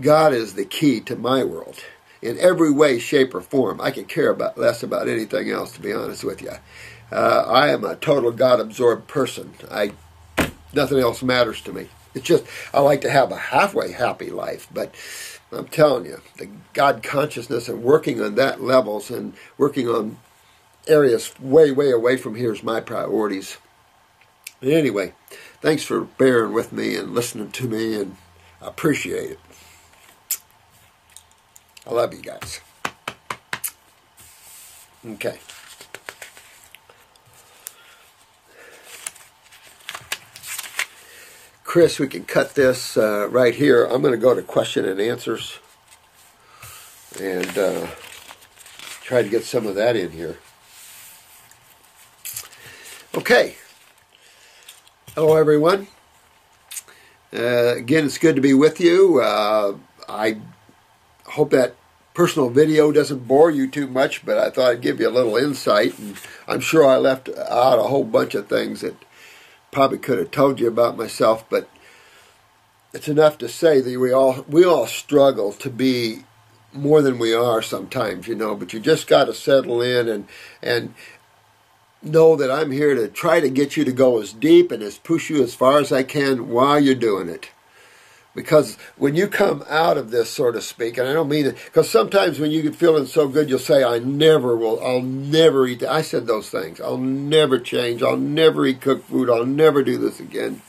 God is the key to my world in every way, shape, or form. I can care about less about anything else, to be honest with you. Uh, I am a total God-absorbed person. I nothing else matters to me. It's just I like to have a halfway happy life, but I'm telling you, the God consciousness and working on that levels and working on areas way, way away from here is my priorities. anyway, thanks for bearing with me and listening to me, and I appreciate it. I love you guys. Okay. Chris, we can cut this uh, right here. I'm going to go to question and answers and uh, try to get some of that in here. Okay. Hello, everyone. Uh, again, it's good to be with you. Uh, I hope that personal video doesn't bore you too much, but I thought I'd give you a little insight. And I'm sure I left out a whole bunch of things that probably could have told you about myself, but it's enough to say that we all we all struggle to be more than we are sometimes, you know. But you just got to settle in and and know that I'm here to try to get you to go as deep and as push you as far as I can while you're doing it. Because when you come out of this, so to speak, and I don't mean it, because sometimes when you get feeling so good, you'll say, I never will, I'll never eat that. I said those things. I'll never change. I'll never eat cooked food. I'll never do this again.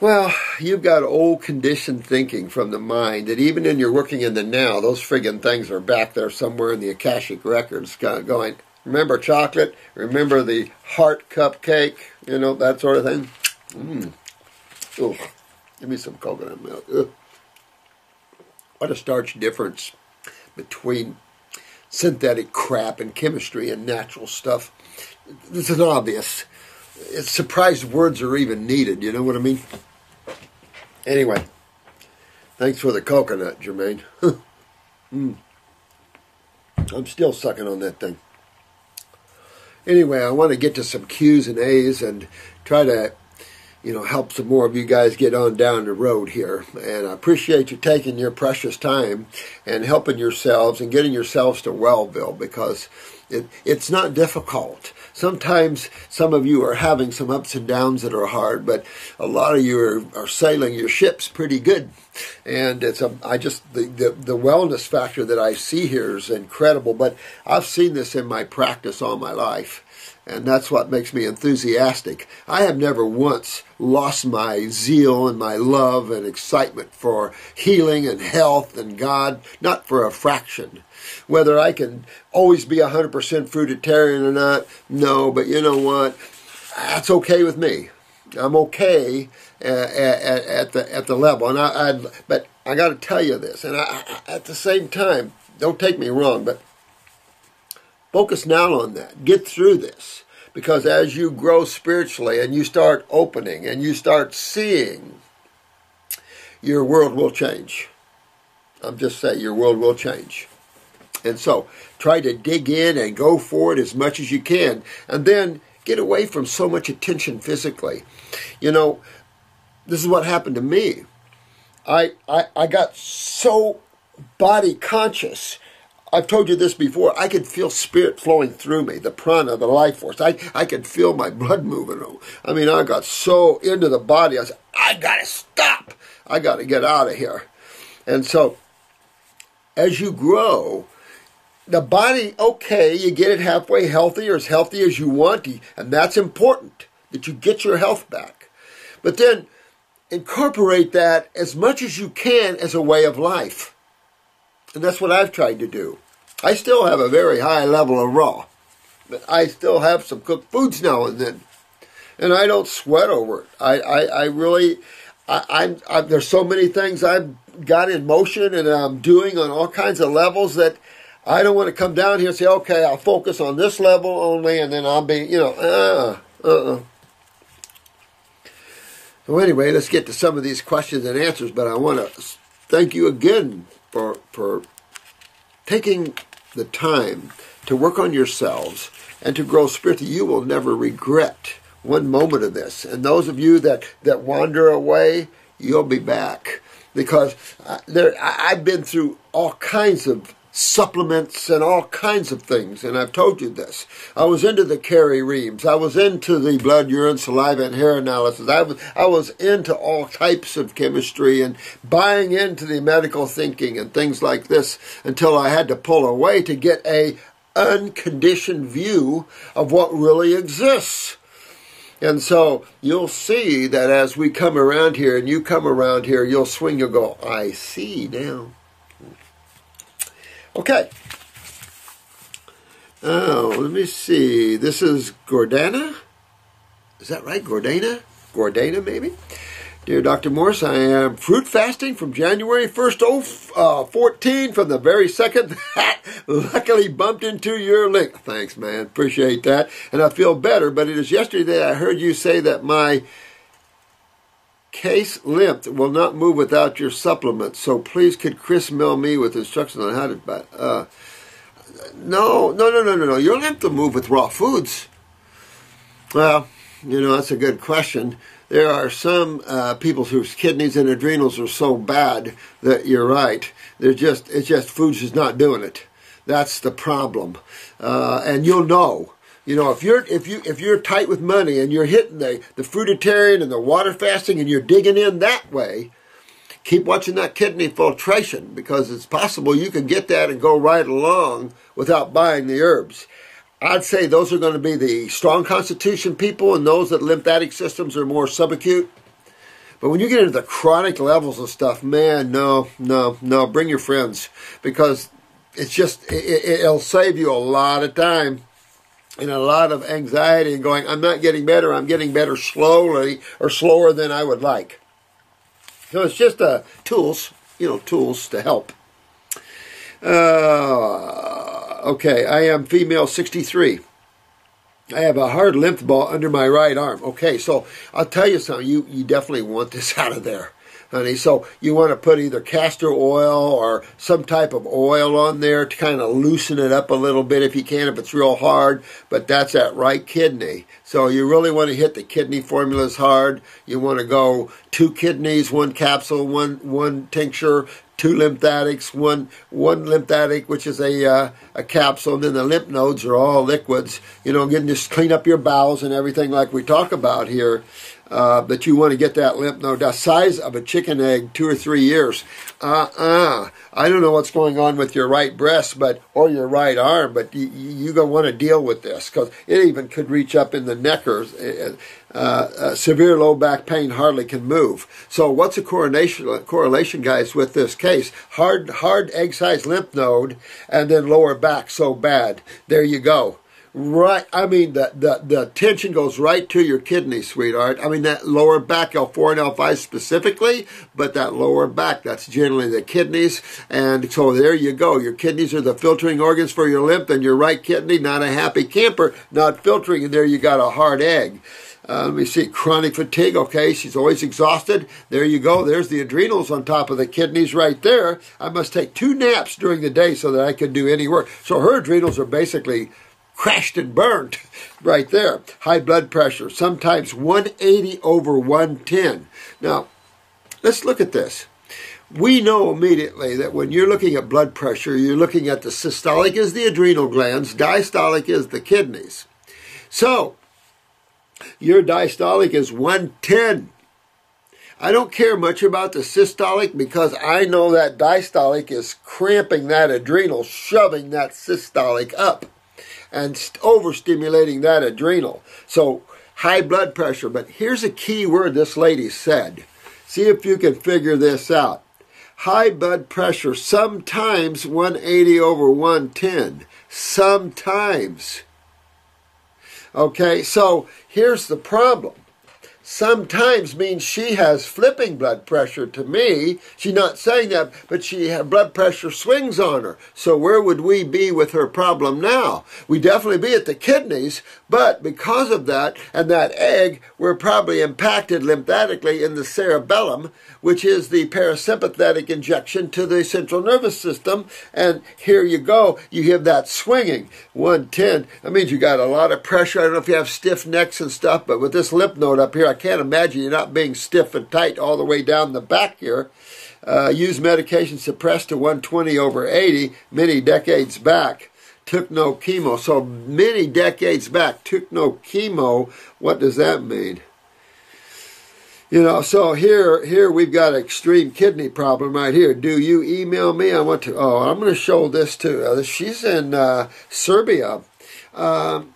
Well, you've got old conditioned thinking from the mind that even in your working in the now, those friggin' things are back there somewhere in the Akashic records going, remember chocolate? Remember the heart cupcake? You know, that sort of thing? Mmm. Ugh. Give me some coconut milk. Ugh. What a starch difference between synthetic crap and chemistry and natural stuff. This is obvious. It's surprised words are even needed, you know what I mean? Anyway, thanks for the coconut, Jermaine. mm. I'm still sucking on that thing. Anyway, I want to get to some Q's and A's and try to you know, help some more of you guys get on down the road here. And I appreciate you taking your precious time and helping yourselves and getting yourselves to Wellville because it, it's not difficult. Sometimes some of you are having some ups and downs that are hard, but a lot of you are, are sailing your ships pretty good. And it's a I just the, the the wellness factor that I see here is incredible. But I've seen this in my practice all my life. And that's what makes me enthusiastic. I have never once lost my zeal and my love and excitement for healing and health and God, not for a fraction. Whether I can always be 100% fruitarian or not, no, but you know what? That's okay with me. I'm okay uh, at, at, at the at the level, and I, I but I got to tell you this, and I, at the same time, don't take me wrong, but Focus now on that. Get through this. Because as you grow spiritually and you start opening and you start seeing, your world will change. I'm just saying, your world will change. And so, try to dig in and go for it as much as you can. And then get away from so much attention physically. You know, this is what happened to me. I, I, I got so body conscious I've told you this before. I could feel spirit flowing through me, the prana, the life force. I, I could feel my blood moving. I mean, I got so into the body. I said, I got to stop. I got to get out of here. And so, as you grow, the body, okay, you get it halfway healthy or as healthy as you want, and that's important that you get your health back. But then incorporate that as much as you can as a way of life. And that's what I've tried to do. I still have a very high level of raw, but I still have some cooked foods now and then. And I don't sweat over it. I, I, I really, I, I, there's so many things I've got in motion and I'm doing on all kinds of levels that I don't want to come down here and say, okay, I'll focus on this level only and then I'll be, you know, uh, uh, uh. So anyway, let's get to some of these questions and answers, but I want to thank you again for, for taking the time to work on yourselves and to grow spiritually, you will never regret one moment of this. And those of you that, that wander away, you'll be back. Because uh, there, I, I've been through all kinds of supplements and all kinds of things. And I've told you this. I was into the Carey Reams. I was into the blood, urine, saliva, and hair analysis. I was, I was into all types of chemistry and buying into the medical thinking and things like this until I had to pull away to get a unconditioned view of what really exists. And so you'll see that as we come around here and you come around here, you'll swing, you'll go, I see now. Okay. Oh, let me see. This is Gordana. Is that right? Gordana? Gordana, maybe? Dear Dr. Morse, I am fruit fasting from January 1st, uh, 14 from the very second that luckily bumped into your link. Thanks, man. Appreciate that. And I feel better, but it is yesterday I heard you say that my Case lymph will not move without your supplement, so please could Chris mail me with instructions on how to. Uh, no, no, no, no, no, no. Your lymph will move with raw foods. Well, you know that's a good question. There are some uh, people whose kidneys and adrenals are so bad that you're right. They're just it's just foods is not doing it. That's the problem, uh, and you'll know you know, if you're if you if you're tight with money and you're hitting the the fruitarian and the water fasting and you're digging in that way, keep watching that kidney filtration because it's possible you can get that and go right along without buying the herbs. I'd say those are going to be the strong constitution people and those that lymphatic systems are more subacute. But when you get into the chronic levels of stuff, man, no, no, no, bring your friends because it's just it, it'll save you a lot of time and a lot of anxiety and going, I'm not getting better, I'm getting better slowly or slower than I would like. So it's just uh, tools, you know, tools to help. Uh, okay, I am female 63. I have a hard lymph ball under my right arm. Okay, so I'll tell you something. You you definitely want this out of there honey. So you want to put either castor oil or some type of oil on there to kind of loosen it up a little bit if you can, if it's real hard. But that's that right kidney. So you really want to hit the kidney formulas hard. You want to go two kidneys, one capsule, one one tincture, two lymphatics, one one lymphatic, which is a uh, a capsule, and then the lymph nodes are all liquids. You know, again, just clean up your bowels and everything like we talk about here. Uh, but you want to get that lymph node the size of a chicken egg two or three years. Uh uh. I don't know what's going on with your right breast, but or your right arm, but you, you're gonna want to deal with this because it even could reach up in the neck or uh, uh, severe low back pain hardly can move. So what's the correlation correlation, guys, with this case? Hard hard egg size lymph node and then lower back so bad. There you go right i mean the, the the tension goes right to your kidney sweetheart i mean that lower back l4 and l5 specifically but that lower back that's generally the kidneys and so there you go your kidneys are the filtering organs for your lymph and your right kidney not a happy camper not filtering and there you got a hard egg uh, let me see, chronic fatigue. Okay, she's always exhausted. There you go. There's the adrenals on top of the kidneys right there. I must take two naps during the day so that I can do any work. So her adrenals are basically crashed and burned right there. High blood pressure, sometimes 180 over 110. Now, let's look at this. We know immediately that when you're looking at blood pressure, you're looking at the systolic is the adrenal glands, diastolic is the kidneys. So, your diastolic is 110. I don't care much about the systolic because I know that diastolic is cramping that adrenal, shoving that systolic up and overstimulating that adrenal. So high blood pressure. But here's a key word this lady said. See if you can figure this out. High blood pressure, sometimes 180 over 110. Sometimes. Okay, so here's the problem sometimes means she has flipping blood pressure to me. She's not saying that, but she had blood pressure swings on her. So where would we be with her problem now? We definitely be at the kidneys, but because of that and that egg, we're probably impacted lymphatically in the cerebellum, which is the parasympathetic injection to the central nervous system. And here you go, you have that swinging. 110, that means you got a lot of pressure. I don't know if you have stiff necks and stuff, but with this lymph node up here, I can't imagine you not being stiff and tight all the way down the back here. Uh, used medication suppressed to 120 over 80 many decades back. Took no chemo. So many decades back, took no chemo. What does that mean? You know, so here, here we've got extreme kidney problem right here. Do you email me? I want to. Oh, I'm going to show this too. Uh, she's in uh, Serbia. Um,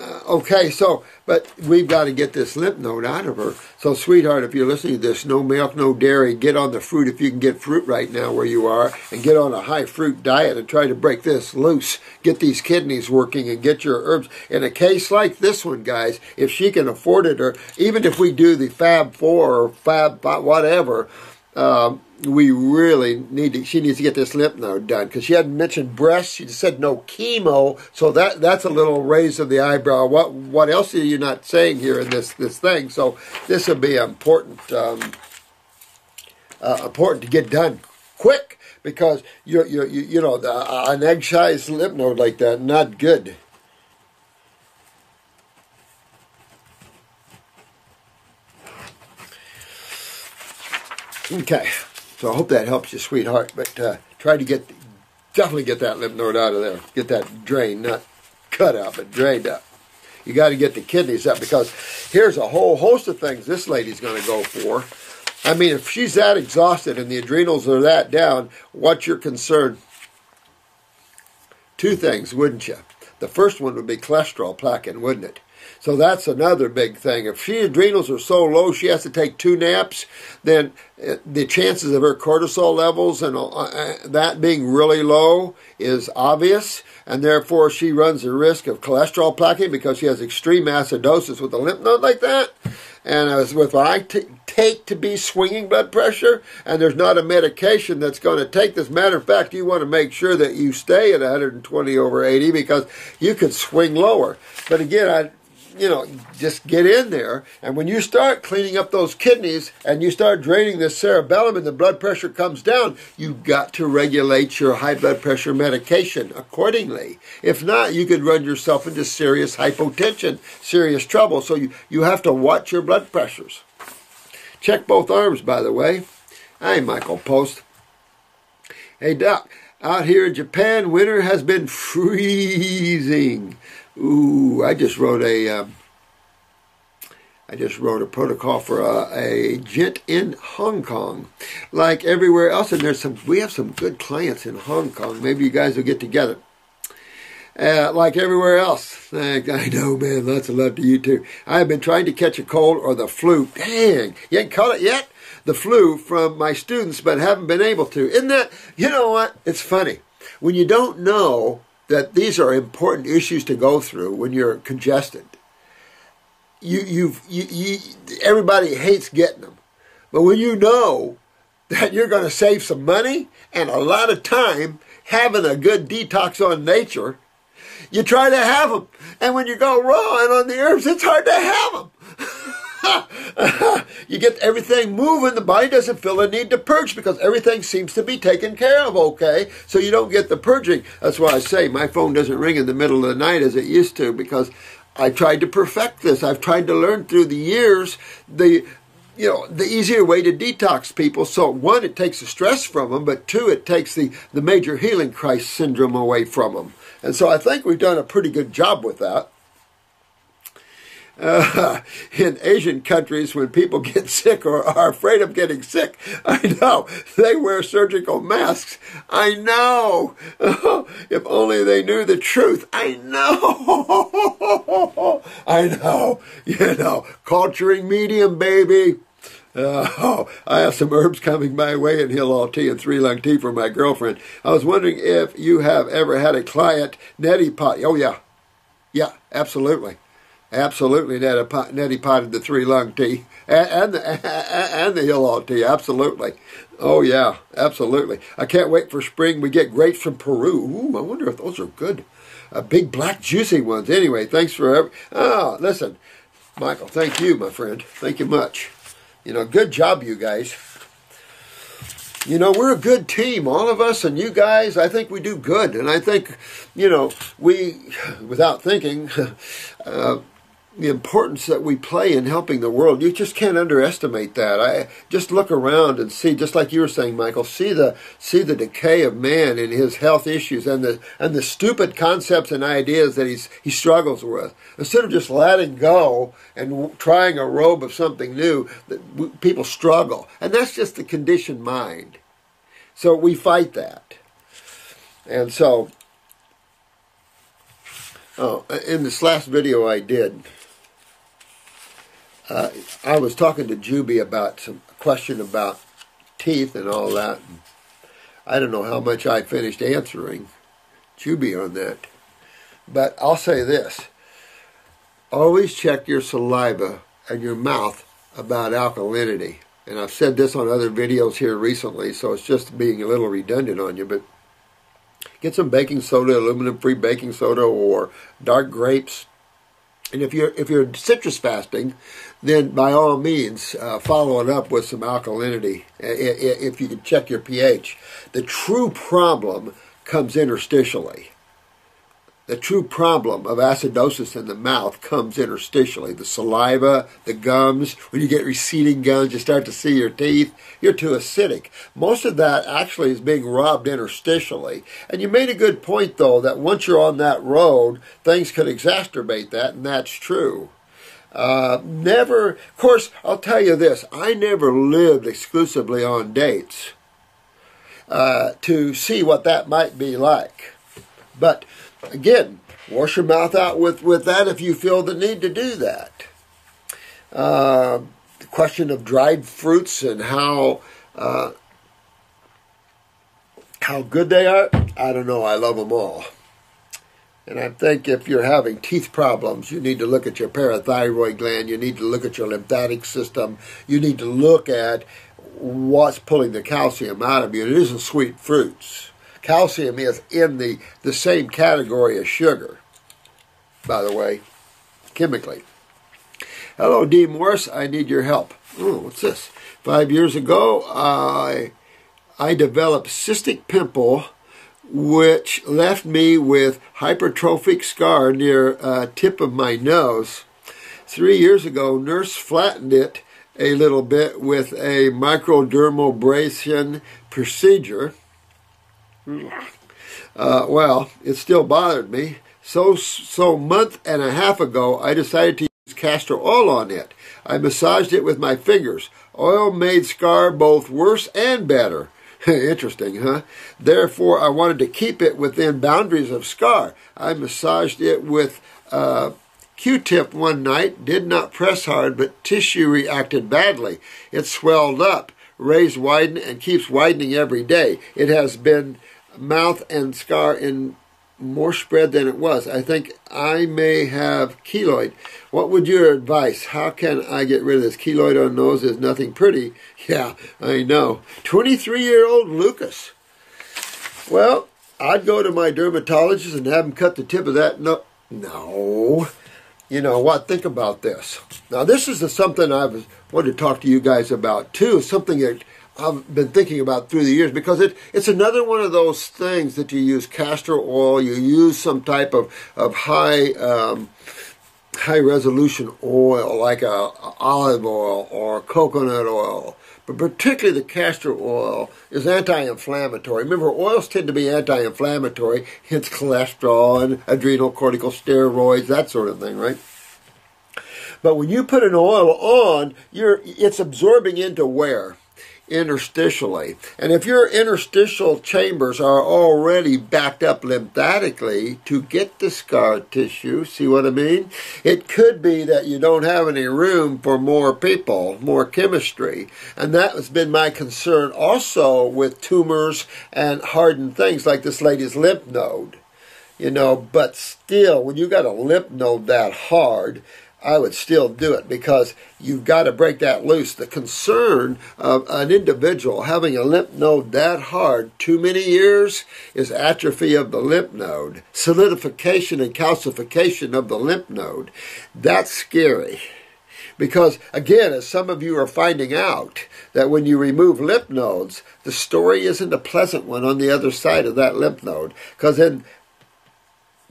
uh, okay, so, but we've got to get this lymph node out of her. So, sweetheart, if you're listening to this, no milk, no dairy, get on the fruit if you can get fruit right now where you are, and get on a high fruit diet and try to break this loose. Get these kidneys working and get your herbs. In a case like this one, guys, if she can afford it, or even if we do the Fab 4 or Fab whatever, um, we really need to, she needs to get this lymph node done because she hadn't mentioned breast. She said no chemo. So that, that's a little raise of the eyebrow. What, what else are you not saying here in this, this thing? So this will be important, um, uh, important to get done quick because you you you, know, the, uh, an egg-sized lymph node like that, not good. Okay. So I hope that helps you, sweetheart. But uh, try to get, definitely get that lymph node out of there. Get that drain, not cut out, but drained up. You got to get the kidneys up because here's a whole host of things this lady's going to go for. I mean, if she's that exhausted and the adrenals are that down, what's your concern? Two things, wouldn't you? The first one would be cholesterol plaquing, wouldn't it? So that's another big thing. If she adrenals are so low she has to take two naps, then uh, the chances of her cortisol levels and uh, uh, that being really low is obvious, and therefore she runs the risk of cholesterol plaquing because she has extreme acidosis with a lymph node like that. And as with what I t- take to be swinging blood pressure, and there's not a medication that's going to take this. Matter of fact, you want to make sure that you stay at 120 over 80 because you could swing lower. But again, I you know, just get in there. And when you start cleaning up those kidneys and you start draining the cerebellum and the blood pressure comes down, you've got to regulate your high blood pressure medication accordingly. If not, you could run yourself into serious hypotension, serious trouble. So you, you have to watch your blood pressures. Check both arms, by the way. Hi, Michael Post. Hey, Doc, out here in Japan, winter has been freezing. Ooh, I just wrote a. Um, I just wrote a protocol for a, a gent in Hong Kong, like everywhere else. And there's some. We have some good clients in Hong Kong. Maybe you guys will get together. Uh, like everywhere else. I know, man. Lots of love to you too. I have been trying to catch a cold or the flu. Dang, you ain't caught it yet? The flu from my students, but haven't been able to. Isn't that, you know what? It's funny. When you don't know that these are important issues to go through when you're congested, you, you've, you, you, everybody hates getting them. But when you know that you're going to save some money and a lot of time having a good detox on nature, you try to have them. And when you go raw and on the herbs, it's hard to have them. you get everything moving, the body doesn't feel a need to purge because everything seems to be taken care of okay. So you don't get the purging. That's why I say my phone doesn't ring in the middle of the night as it used to because I tried to perfect this. I've tried to learn through the years the you know the easier way to detox people so one it takes the stress from them but two it takes the the major healing crisis syndrome away from them and so I think we've done a pretty good job with that. Uh, in Asian countries, when people get sick or are afraid of getting sick, I know they wear surgical masks. I know. if only they knew the truth. I know. I know. You know, culturing medium, baby. Uh, oh, I have some herbs coming my way and heal all tea and three lung tea for my girlfriend. I was wondering if you have ever had a client neti pot. Oh yeah, yeah, absolutely, absolutely neti potted the three lung tea and, and the and the all tea. Absolutely. Oh yeah, absolutely. I can't wait for spring. We get grapes from Peru. Ooh, I wonder if those are good. Uh, big black juicy ones. Anyway, thanks for every. Ah, listen, Michael. Thank you, my friend. Thank you much. You know, good job, you guys. You know, we're a good team, all of us, and you guys, I think we do good. And I think, you know, we, without thinking, uh, the importance that we play in helping the world. You just can't underestimate that. I just look around and see, just like you were saying, Michael, see the see the decay of man and his health issues and the and the stupid concepts and ideas that he's he struggles with. Instead of just letting go and trying a robe of something new, that people struggle, and that's just the conditioned mind. So we fight that, and so. Oh, in this last video I did, uh, I was talking to Juby about some question about teeth and all that. And I don't know how much I finished answering Juby on that. But I'll say this. Always check your saliva and your mouth about alkalinity. And I've said this on other videos here recently, so it's just being a little redundant on you. But get some baking soda, aluminum-free baking soda, or dark grapes. And if you're if you're citrus fasting, then by all means uh, follow it up with some alkalinity if you can check your pH. The true problem comes interstitially. The true problem of acidosis in the mouth comes interstitially. The saliva, the gums, when you get receding gums, you start to see your teeth, you're too acidic. Most of that actually is being robbed interstitially. And you made a good point, though, that once you're on that road, things could exacerbate that, and that's true. Uh, never, of course, I'll tell you this I never lived exclusively on dates uh, to see what that might be like. But again, wash your mouth out with, with that if you feel the need to do that. Uh, the question of dried fruits and how uh, how good they are, I don't know. I love them all. And I think if you're having teeth problems, you need to look at your parathyroid gland, you need to look at your lymphatic system, you need to look at what's pulling the calcium out of you. It isn't sweet fruits. Calcium is in the, the same category as sugar, by the way, chemically. Hello, D. Morse. I need your help. Oh, what's this? Five years ago, I I developed cystic pimple which left me with hypertrophic scar near uh, tip of my nose. Three years ago, nurse flattened it a little bit with a microdermabrasion procedure. Uh, well, it still bothered me. So, so month and a half ago, I decided to use castor oil on it. I massaged it with my fingers. Oil made scar both worse and better. Interesting, huh? Therefore, I wanted to keep it within boundaries of scar. I massaged it with uh, Q-tip one night, did not press hard, but tissue reacted badly. It swelled up, raised, widened, and keeps widening every day. It has been mouth and scar in more spread than it was. I think I may have keloid. What would your advice? How can I get rid of this? Keloid on nose is nothing pretty. Yeah, I know. 23 year old Lucas. Well, I'd go to my dermatologist and have him cut the tip of that. No, no. You know what? Think about this. Now, this is something I was wanted to talk to you guys about too. Something that I've been thinking about through the years because it, it's another one of those things that you use castor oil, you use some type of, of high um, high resolution oil like a, a olive oil or coconut oil. But particularly the castor oil is anti-inflammatory. Remember, oils tend to be anti-inflammatory, hence cholesterol and adrenal corticosteroids, that sort of thing, right? But when you put an oil on, you're it's absorbing into where? Interstitially. And if your interstitial chambers are already backed up lymphatically to get the scar tissue, see what I mean? It could be that you don't have any room for more people, more chemistry. And that has been my concern also with tumors and hardened things like this lady's lymph node. You know, but still, when you got a lymph node that hard, I would still do it because you've got to break that loose. The concern of an individual having a lymph node that hard too many years is atrophy of the lymph node, solidification and calcification of the lymph node. That's scary. Because again, as some of you are finding out, that when you remove lymph nodes, the story isn't a pleasant one on the other side of that lymph node. Because in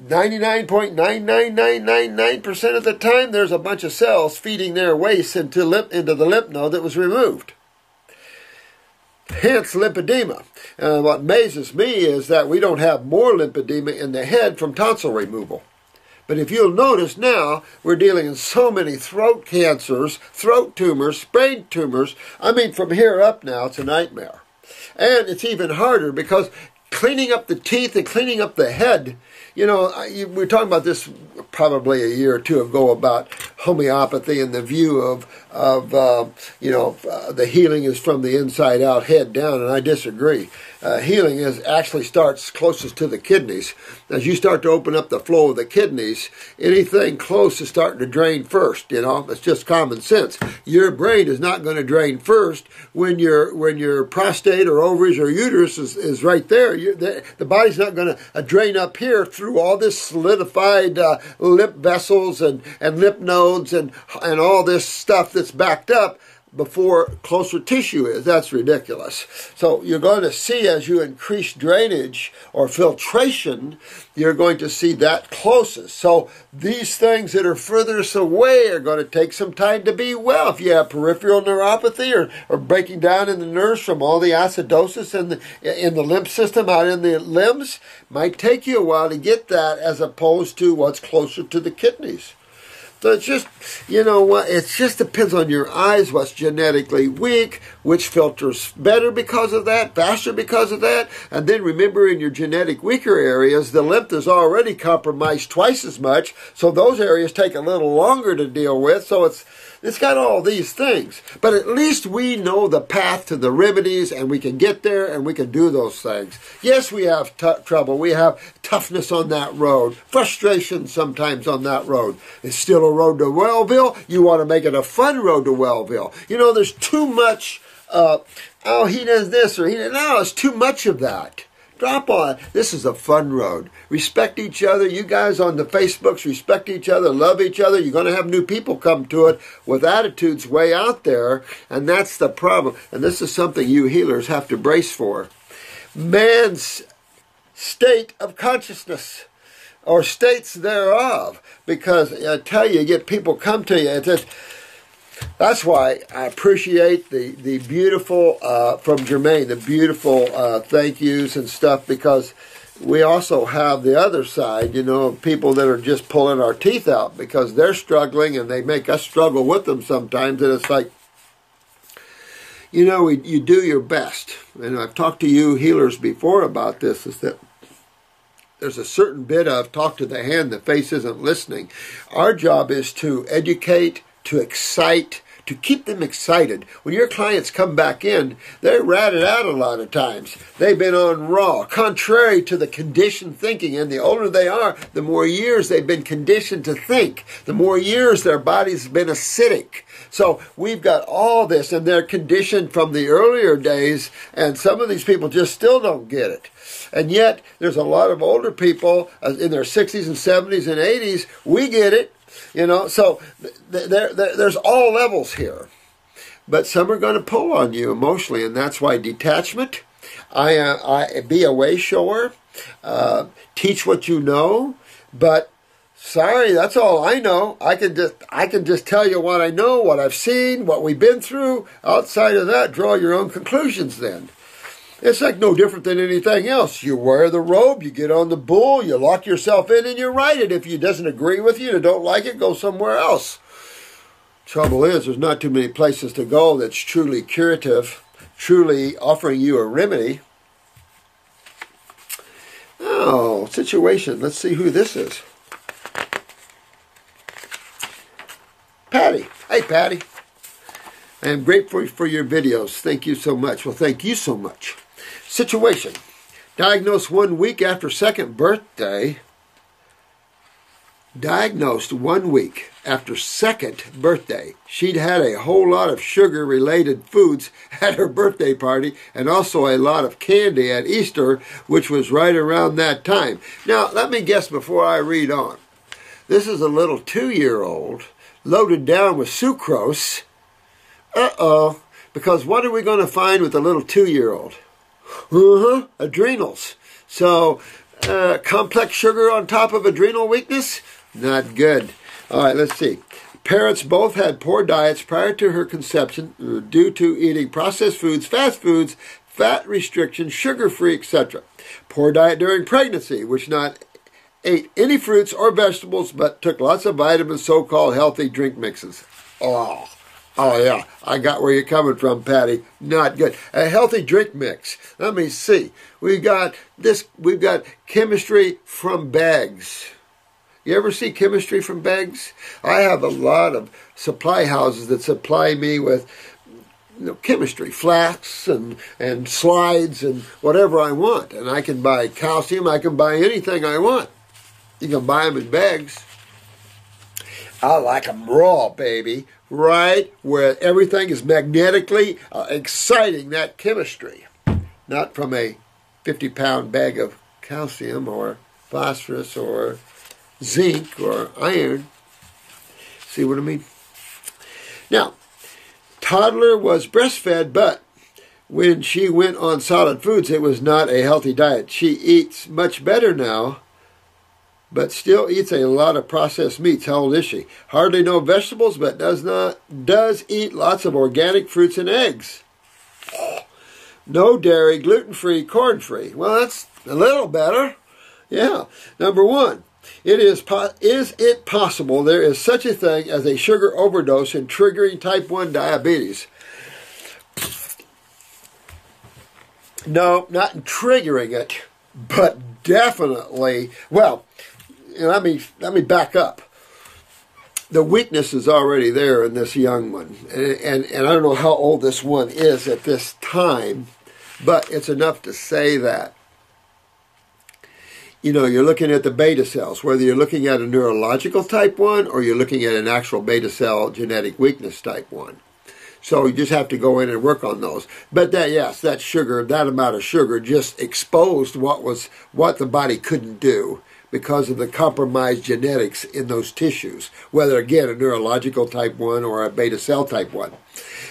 99.99999% of the time, there's a bunch of cells feeding their waste into, into the lymph node that was removed. Hence lymphedema. Uh, what amazes me is that we don't have more lymphedema in the head from tonsil removal. But if you'll notice now, we're dealing in so many throat cancers, throat tumors, brain tumors. I mean, from here up now, it's a nightmare. And it's even harder because cleaning up the teeth and cleaning up the head you know, we were talking about this probably a year or two ago about homeopathy and the view of of uh, you know uh, the healing is from the inside out, head down, and I disagree. Uh, healing is actually starts closest to the kidneys. As you start to open up the flow of the kidneys, anything close is starting to drain first. You know, it's just common sense. Your brain is not going to drain first when your when your prostate or ovaries or uterus is, is right there. the, the body's not going to uh, drain up here through all this solidified uh, lymph vessels and, and lymph nodes and, and all this stuff that's backed up before closer tissue is. That's ridiculous. So you're going to see as you increase drainage or filtration, you're going to see that closest. So these things that are furthest away are going to take some time to be well. If you have peripheral neuropathy or, or breaking down in the nerves from all the acidosis in the, in the lymph system out in the limbs, might take you a while to get that as opposed to what's closer to the kidneys. So it's just, you know what, it just depends on your eyes, what's genetically weak, which filters better because of that, faster because of that. And then remember in your genetic weaker areas, the lymph is already compromised twice as much. So those areas take a little longer to deal with. So it's, it's got all these things. But at least we know the path to the remedies and we can get there and we can do those things. Yes, we have t- trouble. We have toughness on that road, frustration sometimes on that road. It's still a road to Wellville. You want to make it a fun road to Wellville. You know, there's too much, uh, oh, he does this or he does, no, it's too much of that. Drop on. This is a fun road. Respect each other. You guys on the Facebooks respect each other, love each other. You're going to have new people come to it with attitudes way out there, and that's the problem. And this is something you healers have to brace for. Man's state of consciousness or states thereof. Because I tell you, you get people come to you and says, that's why I appreciate the the beautiful uh, from Jermaine, the beautiful uh, thank yous and stuff because we also have the other side, you know, people that are just pulling our teeth out because they're struggling and they make us struggle with them sometimes, and it's like. You know, you do your best, and I've talked to you healers before about this. Is that there's a certain bit of talk to the hand, the face isn't listening. Our job is to educate, to excite, to keep them excited. When your clients come back in, they're ratted out a lot of times. They've been on raw, contrary to the conditioned thinking. And the older they are, the more years they've been conditioned to think, the more years their body's been acidic. So we've got all this, and they're conditioned from the earlier days, and some of these people just still don't get it. And yet, there's a lot of older people uh, in their 60s and 70s and 80s. We get it. You know, so there, there, there's all levels here. But some are going to pull on you emotionally, and that's why detachment, I, uh, I be a way shower, uh, teach what you know, but sorry, that's all I know. I can just I can just tell you what I know, what I've seen, what we've been through. Outside of that, draw your own conclusions then. It's like no different than anything else. You wear the robe, you get on the bull, you lock yourself in, and you ride it. If you doesn't agree with you, you don't like it, go somewhere else. Trouble is, there's not too many places to go that's truly curative, truly offering you a remedy. Oh, situation. Let's see who this is. Patty. Hey, Patty. I am grateful for your videos. Thank you so much. Well, thank you so much. Situation. Diagnosed one week after second birthday. Diagnosed one week after second birthday. She'd had a whole lot of sugar related foods at her birthday party and also a lot of candy at Easter, which was right around that time. Now, let me guess before I read on. This is a little two year old loaded down with sucrose. Uh oh. Because what are we going to find with a little two year old? Uh-huh, adrenals. So, uh, complex sugar on top of adrenal weakness? Not good. All right, let's see. Parents both had poor diets prior to her conception uh, due to eating processed foods, fast foods, fat restriction, sugar free, etc. Poor diet during pregnancy, which not ate any fruits or vegetables, but took lots of vitamins, so called healthy drink mixes. Oh. Oh yeah, I got where you're coming from, Patty. Not good. A healthy drink mix. Let me see. We've got this. We've got chemistry from bags. You ever see chemistry from bags? I have a lot of supply houses that supply me with you know, chemistry, flasks and, and slides and whatever I want. And I can buy calcium, I can buy anything I want. You can buy them in bags. I like them raw, baby right where everything is magnetically uh, exciting that chemistry, not from a 50 pound bag of calcium or phosphorus or zinc or iron. See what I mean? Now, toddler was breastfed, but when she went on solid foods, it was not a healthy diet. She eats much better now but still eats a lot of processed meats. How old is she? Hardly no vegetables, but does not does eat lots of organic fruits and eggs. No dairy, gluten free, corn free. Well, that's a little better. Yeah. Number one, it is is it possible there is such a thing as a sugar overdose in triggering type one diabetes? No, not triggering it, but definitely. Well, let me let me back up. The weakness is already there in this young one, and, and, and I don't know how old this one is at this time, but it's enough to say that. You know, you're looking at the beta cells, whether you're looking at a neurological type 1 or you're looking at an actual beta cell genetic weakness type 1. So you just have to go in and work on those. But that yes, that sugar, that amount of sugar just exposed what was what the body couldn't do because of the compromised genetics in those tissues, whether again a neurological type 1 or a beta cell type 1.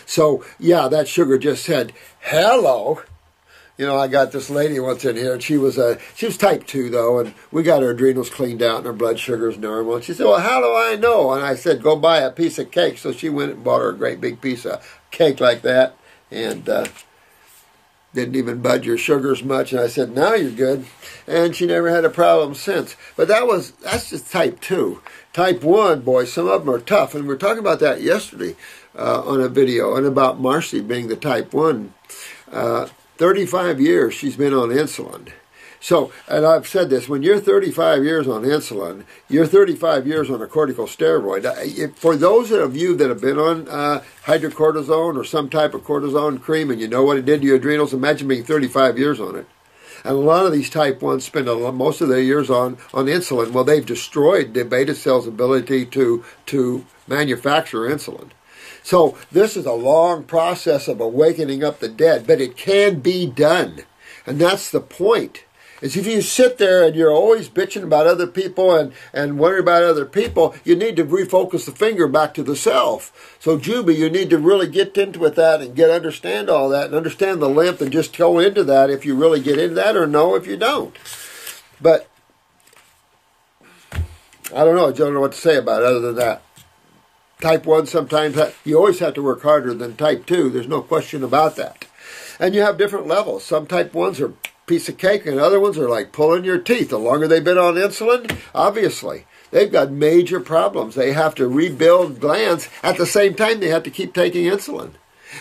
So, yeah, that sugar just said, hello, you know, I got this lady once in here, and she was a she was type two though, and we got her adrenals cleaned out and her blood sugar's normal. And she said, "Well, how do I know?" And I said, "Go buy a piece of cake." So she went and bought her a great big piece of cake like that, and uh, didn't even budge your sugars much. And I said, "Now you're good," and she never had a problem since. But that was that's just type two. Type one, boy, some of them are tough, and we are talking about that yesterday uh, on a video, and about Marcy being the type one. Uh, 35 years she's been on insulin. So, and I've said this, when you're 35 years on insulin, you're 35 years on a corticosteroid. For those of you that have been on uh, hydrocortisone or some type of cortisone cream and you know what it did to your adrenals, imagine being 35 years on it. And a lot of these type 1s spend lot, most of their years on, on insulin. Well, they've destroyed the beta cell's ability to, to manufacture insulin. So this is a long process of awakening up the dead, but it can be done. And that's the point. Is if you sit there and you're always bitching about other people and, and worry about other people, you need to refocus the finger back to the self. So Juby, you need to really get into with that and get understand all that and understand the limp and just go into that if you really get into that or no if you don't. But I don't know. I don't know what to say about it other than that type 1 sometimes you always have to work harder than type 2 there's no question about that and you have different levels some type 1s are piece of cake and other ones are like pulling your teeth the longer they've been on insulin obviously they've got major problems they have to rebuild glands at the same time they have to keep taking insulin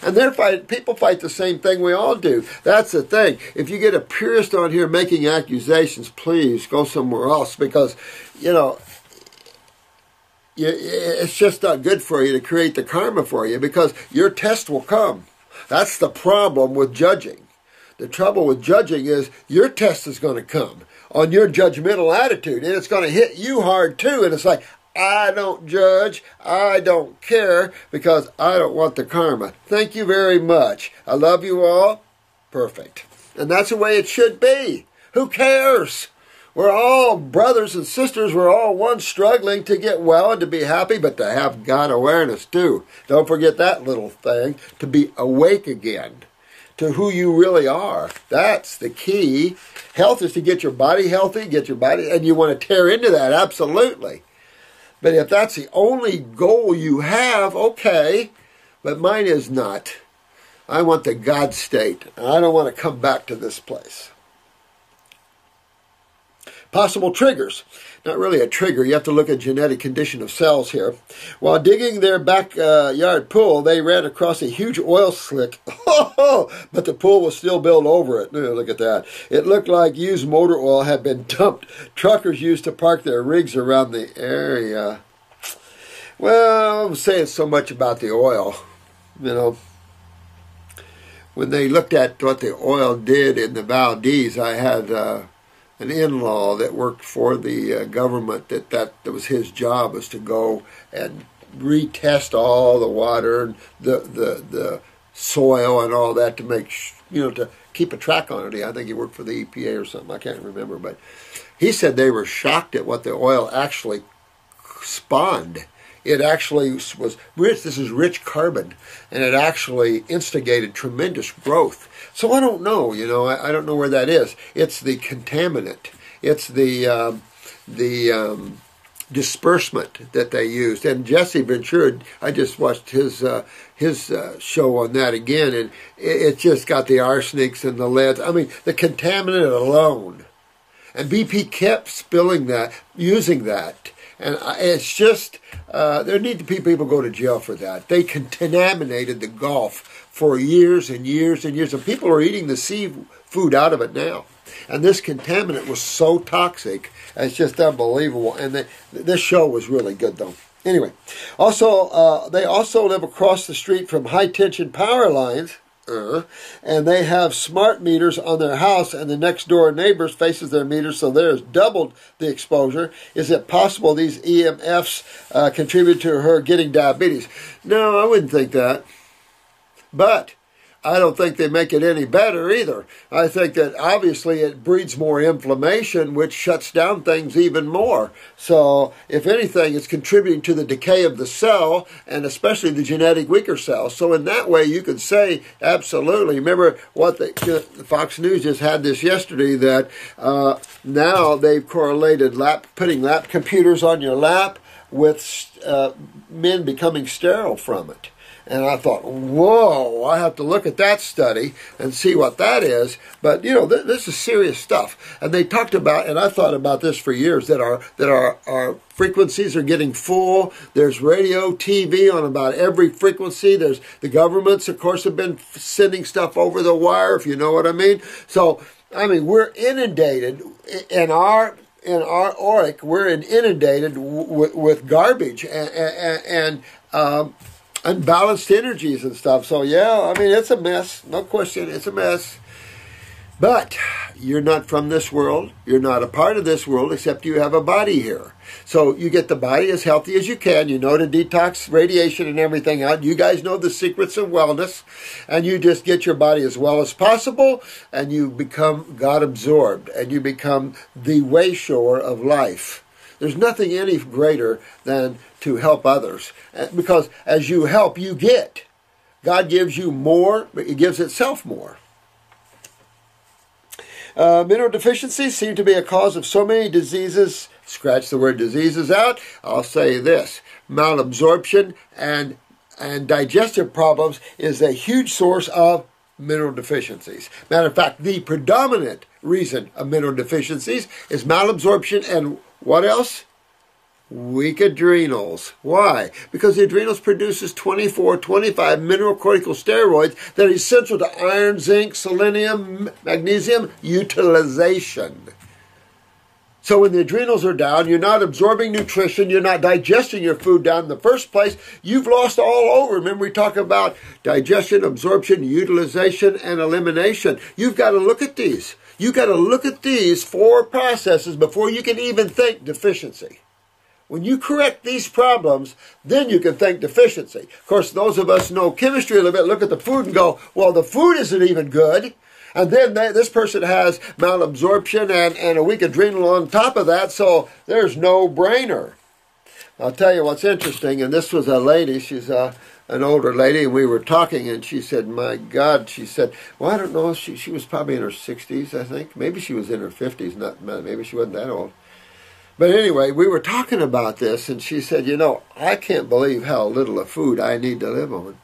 and they're fight, people fight the same thing we all do. That's the thing. If you get a purist on here making accusations, please go somewhere else because, you know, it's just not good for you to create the karma for you because your test will come. That's the problem with judging. The trouble with judging is your test is going to come on your judgmental attitude and it's going to hit you hard too. And it's like, I don't judge. I don't care because I don't want the karma. Thank you very much. I love you all. Perfect. And that's the way it should be. Who cares? We're all brothers and sisters. We're all one struggling to get well and to be happy, but to have God awareness too. Don't forget that little thing to be awake again to who you really are. That's the key. Health is to get your body healthy, get your body, and you want to tear into that, absolutely. But if that's the only goal you have, okay. But mine is not. I want the God state. I don't want to come back to this place. Possible triggers. Not really a trigger. You have to look at genetic condition of cells here. While digging their backyard pool, they ran across a huge oil slick. but the pool was still built over it. Look at that. It looked like used motor oil had been dumped. Truckers used to park their rigs around the area. Well, I'm saying so much about the oil. You know, when they looked at what the oil did in the Valdez, I had. Uh, an in-law that worked for the uh, government that, that that was his job was to go and retest all the water and the the the soil and all that to make you know to keep a track on it. I think he worked for the EPA or something. I can't remember, but he said they were shocked at what the oil actually spawned. It actually was rich. This is rich carbon, and it actually instigated tremendous growth so I don't know, you know, I, I don't know where that is. It's the contaminant. It's the um, the um, disbursement that they used. And Jesse Ventura, I just watched his uh, his uh, show on that again, and it, it, just got the arsenics and the leads. I mean, the contaminant alone. And BP kept spilling that, using that. And it's just, uh, there need to be people go to jail for that. They contaminated the Gulf for years and years and years. And people are eating the seafood out of it now. And this contaminant was so toxic, it's just unbelievable. And this show was really good, though. Anyway, also, uh, they also live across the street from high tension power lines. Uh, and they have smart meters on their house, and the next door neighbors faces their meters, so there's doubled the exposure. Is it possible these EMFs uh, contribute to her getting diabetes? No, I wouldn't think that. But I don't think they make it any better either. I think that obviously it breeds more inflammation, which shuts down things even more. So, if anything, it's contributing to the decay of the cell and especially the genetic weaker cells. So, in that way, you could say absolutely. Remember what the, Fox News just had this yesterday that uh, now they've correlated lap putting lap computers on your lap with uh, men becoming sterile from it. And I thought, whoa, I have to look at that study and see what that is. But you know, th- this is serious stuff. And they talked about, and I thought about this for years, that our that our our frequencies are getting full. There's radio, TV on about every frequency. There's the governments, of course, have been sending stuff over the wire, if you know what I mean. So, I mean, we're inundated in our in our auric, we're inundated w- with garbage and, and, and um, unbalanced energies and stuff. So yeah, I mean it's a mess, no question, it's a mess. But you're not from this world. You're not a part of this world, except you have a body here. So you get the body as healthy as you can. You know to detox radiation and everything out. You guys know the secrets of wellness. And you just get your body as well as possible. And you become God absorbed. And you become the way shower of life. There's nothing any greater than to help others. Because as you help, you get. God gives you more, but He gives itself more. Uh, mineral deficiencies seem to be a cause of so many diseases. Scratch the word diseases out. I'll say this malabsorption and, and digestive problems is a huge source of mineral deficiencies. Matter of fact, the predominant reason of mineral deficiencies is malabsorption and what else? Weak adrenals. Why? Because the adrenals produces 24, 25 mineralocorticosteroids that are essential to iron, zinc, selenium, magnesium utilization. So when the adrenals are down, you're not absorbing nutrition, you're not digesting your food down in the first place, you've lost all over. Remember we talk about digestion, absorption, utilization, and elimination. You've got to look at these. You've got to look at these four processes before you can even think deficiency. When you correct these problems, then you can think deficiency. Of course, those of us know chemistry a little bit look at the food and go, well, the food isn't even good. And then they, this person has malabsorption and, and a weak adrenal on top of that, so there's no brainer. I'll tell you what's interesting, and this was a lady, she's a, an older lady, and we were talking, and she said, My God, she said, Well, I don't know, she, she was probably in her 60s, I think. Maybe she was in her 50s, not maybe she wasn't that old. But anyway, we were talking about this, and she said, You know, I can't believe how little of food I need to live on.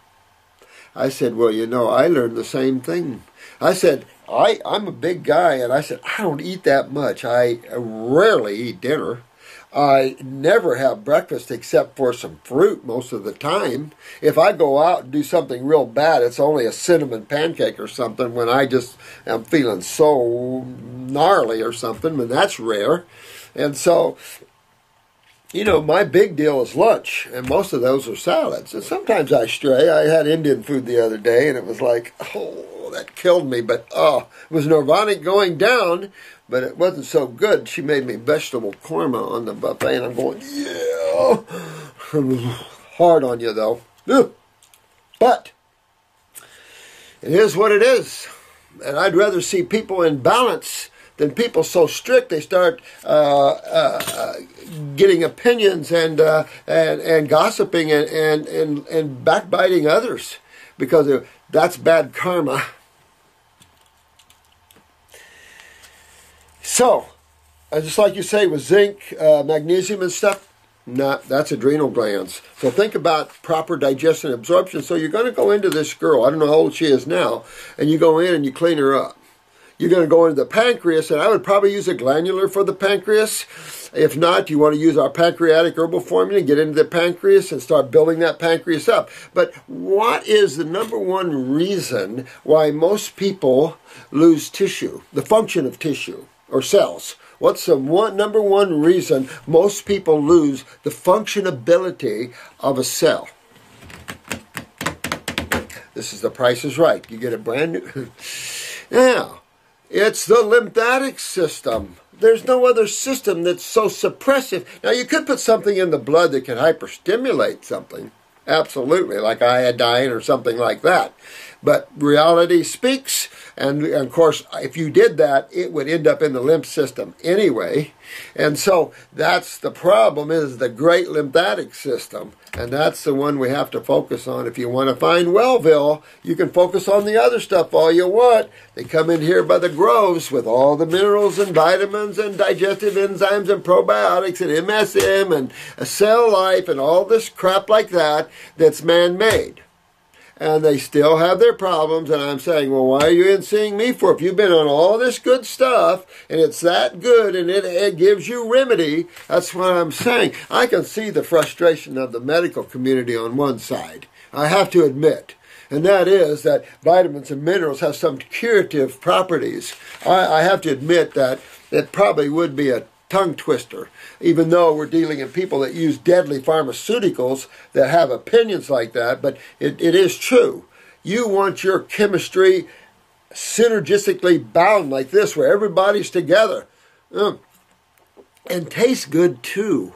I said, Well, you know, I learned the same thing. I said, I, I'm a big guy, and I said, I don't eat that much. I rarely eat dinner. I never have breakfast except for some fruit most of the time. If I go out and do something real bad, it's only a cinnamon pancake or something when I just am feeling so gnarly or something, and that's rare. And so, you know, my big deal is lunch, and most of those are salads. And sometimes I stray. I had Indian food the other day, and it was like, oh, that killed me. But oh, it was nirvanic going down, but it wasn't so good. She made me vegetable korma on the buffet, and I'm going, yeah. Hard on you, though. But it is what it is. And I'd rather see people in balance then people so strict they start uh, uh, getting opinions and uh, and and gossiping and, and and and backbiting others because that's bad karma. So, just like you say with zinc, uh, magnesium, and stuff, nah, that's adrenal glands. So think about proper digestion and absorption. So you're going to go into this girl. I don't know how old she is now, and you go in and you clean her up you're going to go into the pancreas, and I would probably use a glandular for the pancreas. If not, you want to use our pancreatic herbal formula, get into the pancreas and start building that pancreas up. But what is the number one reason why most people lose tissue, the function of tissue or cells? What's the one number one reason most people lose the functionability of a cell? This is the price is right. You get a brand new. now, it's the lymphatic system. There's no other system that's so suppressive. Now, you could put something in the blood that can hyperstimulate something. Absolutely, like iodine or something like that. But reality speaks. And of course, if you did that, it would end up in the lymph system anyway. And so that's the problem is the great lymphatic system. And that's the one we have to focus on. If you want to find Wellville, you can focus on the other stuff all you want. They come in here by the groves with all the minerals and vitamins and digestive enzymes and probiotics and MSM and cell life and all this crap like that that's man made and they still have their problems. And I'm saying, well, why are you in seeing me for? If you've been on all this good stuff and it's that good and it, it gives you remedy, that's what I'm saying. I can see the frustration of the medical community on one side. I have to admit. And that is that vitamins and minerals have some curative properties. I, I have to admit that it probably would be a tongue twister, even though we're dealing in people that use deadly pharmaceuticals that have opinions like that, but it, it is true. You want your chemistry synergistically bound like this, where everybody's together. Mm. And tastes good too.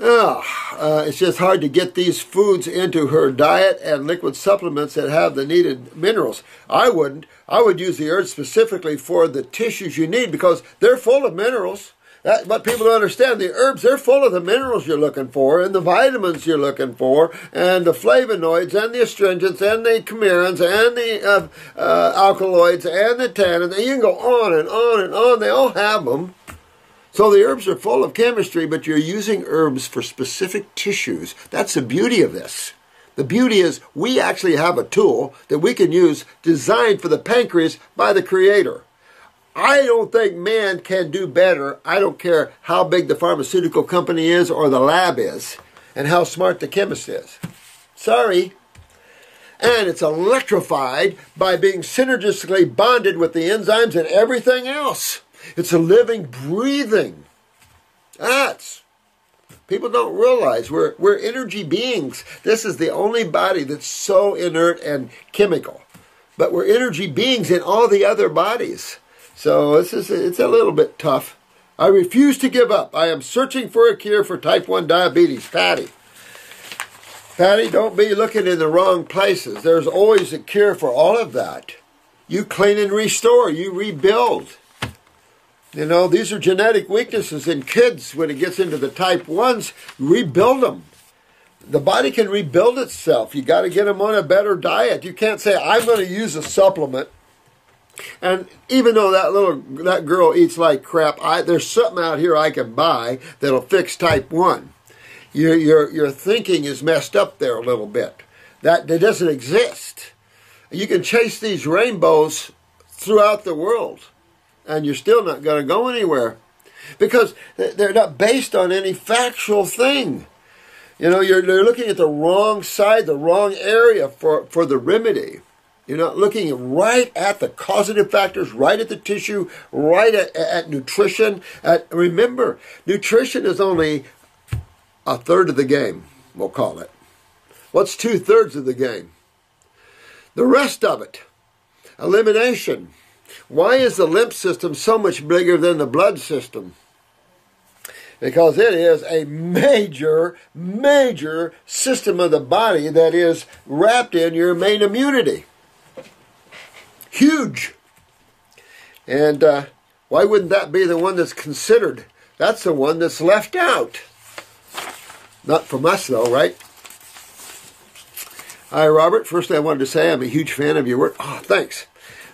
Oh, uh, it's just hard to get these foods into her diet and liquid supplements that have the needed minerals. I wouldn't. I would use the herbs specifically for the tissues you need because they're full of minerals. But people don't understand the herbs, they're full of the minerals you're looking for and the vitamins you're looking for and the flavonoids and the astringents and the coumarins and the uh, uh, alkaloids and the tannins. And you can go on and on and on. They all have them. So the herbs are full of chemistry, but you're using herbs for specific tissues. That's the beauty of this. The beauty is we actually have a tool that we can use designed for the pancreas by the creator. I don't think man can do better. I don't care how big the pharmaceutical company is or the lab is and how smart the chemist is. Sorry. And it's electrified by being synergistically bonded with the enzymes and everything else. It's a living, breathing. That's people don't realize we're we're energy beings. This is the only body that's so inert and chemical, but we're energy beings in all the other bodies. So this is it's a little bit tough. I refuse to give up. I am searching for a cure for type 1 diabetes. Patty. Patty, don't be looking in the wrong places. There's always a cure for all of that. You clean and restore, you rebuild. You know, these are genetic weaknesses in kids when it gets into the type 1s, rebuild them. The body can rebuild itself. You got to get them on a better diet. You can't say, I'm going to use a supplement. And even though that little that girl eats like crap, I, there's something out here I can buy that'll fix type one. Your your your thinking is messed up there a little bit. That that doesn't exist. You can chase these rainbows throughout the world and you're still not going to go anywhere because they're not based on any factual thing. You know, you're, you're looking at the wrong side, the wrong area for, for the remedy. You're not looking right at the causative factors, right at the tissue, right at, at nutrition. At, remember, nutrition is only a third of the game, we'll call it. What's two thirds of the game? The rest of it, elimination, why is the lymph system so much bigger than the blood system? Because it is a major, major system of the body that is wrapped in your main immunity. Huge. And uh, why wouldn't that be the one that's considered? That's the one that's left out. Not from us, though, right? Hi, Robert. Firstly, I wanted to say I'm a huge fan of your work. Oh, thanks.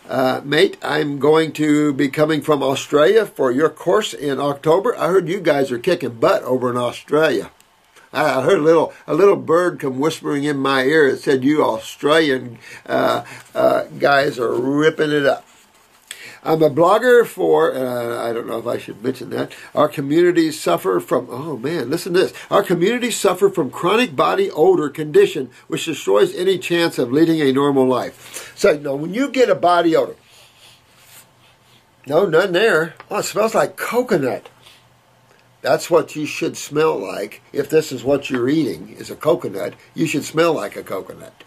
Uh, mate, I'm going to be coming from Australia for your course in October. I heard you guys are kicking butt over in Australia. I heard a little a little bird come whispering in my ear. It said, "You Australian uh, uh, guys are ripping it up." I'm a blogger for, uh, I don't know if I should mention that. Our communities suffer from, oh man, listen to this. Our communities suffer from chronic body odor condition, which destroys any chance of leading a normal life. So, you know, when you get a body odor, no, none there. Oh, it smells like coconut. That's what you should smell like. If this is what you're eating, is a coconut, you should smell like a coconut.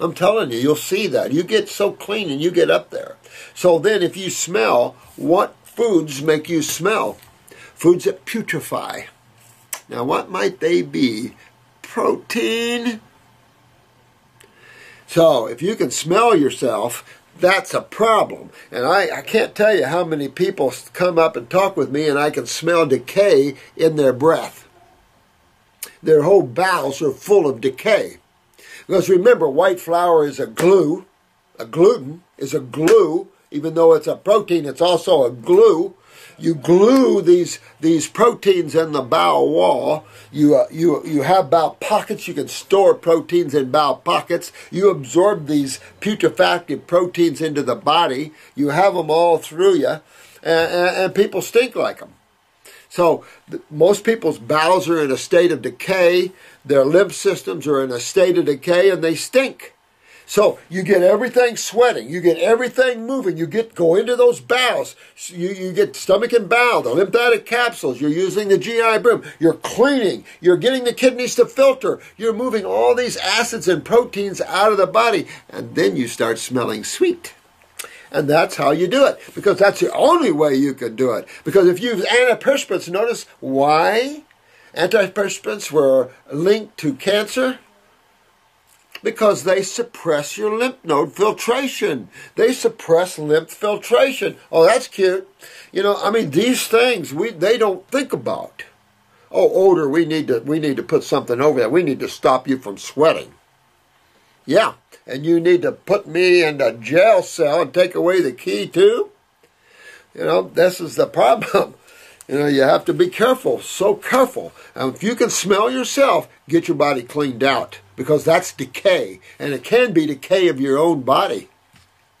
I'm telling you, you'll see that. You get so clean and you get up there. So then, if you smell, what foods make you smell? Foods that putrefy. Now, what might they be? Protein, So if you can smell yourself, that's a problem. And I, I can't tell you how many people come up and talk with me and I can smell decay in their breath. Their whole bowels are full of decay. Because remember, white flour is a glue. A gluten is a glue. Even though it's a protein, it's also a glue. You glue these these proteins in the bowel wall. You uh, you you have bowel pockets. You can store proteins in bowel pockets. You absorb these putrefactive proteins into the body. You have them all through you, and, and, and people stink like them. So most people's bowels are in a state of decay. Their lymph systems are in a state of decay, and they stink. So you get everything sweating, you get everything moving, you get go into those bowels, you, you get stomach and bowel, the lymphatic capsules, you're using the GI broom, you're cleaning, you're getting the kidneys to filter, you're moving all these acids and proteins out of the body, and then you start smelling sweet. And that's how you do it, because that's the only way you can do it. Because if you use antiperspirants, notice why antiperspirants were linked to cancer? because they suppress your lymph node filtration. They suppress lymph filtration. Oh, that's cute. You know, I mean, these things we they don't think about. Oh, odor, we need to we need to put something over there. We need to stop you from sweating. Yeah, and you need to put me in a jail cell and take away the key too. You know, this is the problem. You know, you have to be careful, so careful. And if you can smell yourself, get your body cleaned out because that's decay. And it can be decay of your own body.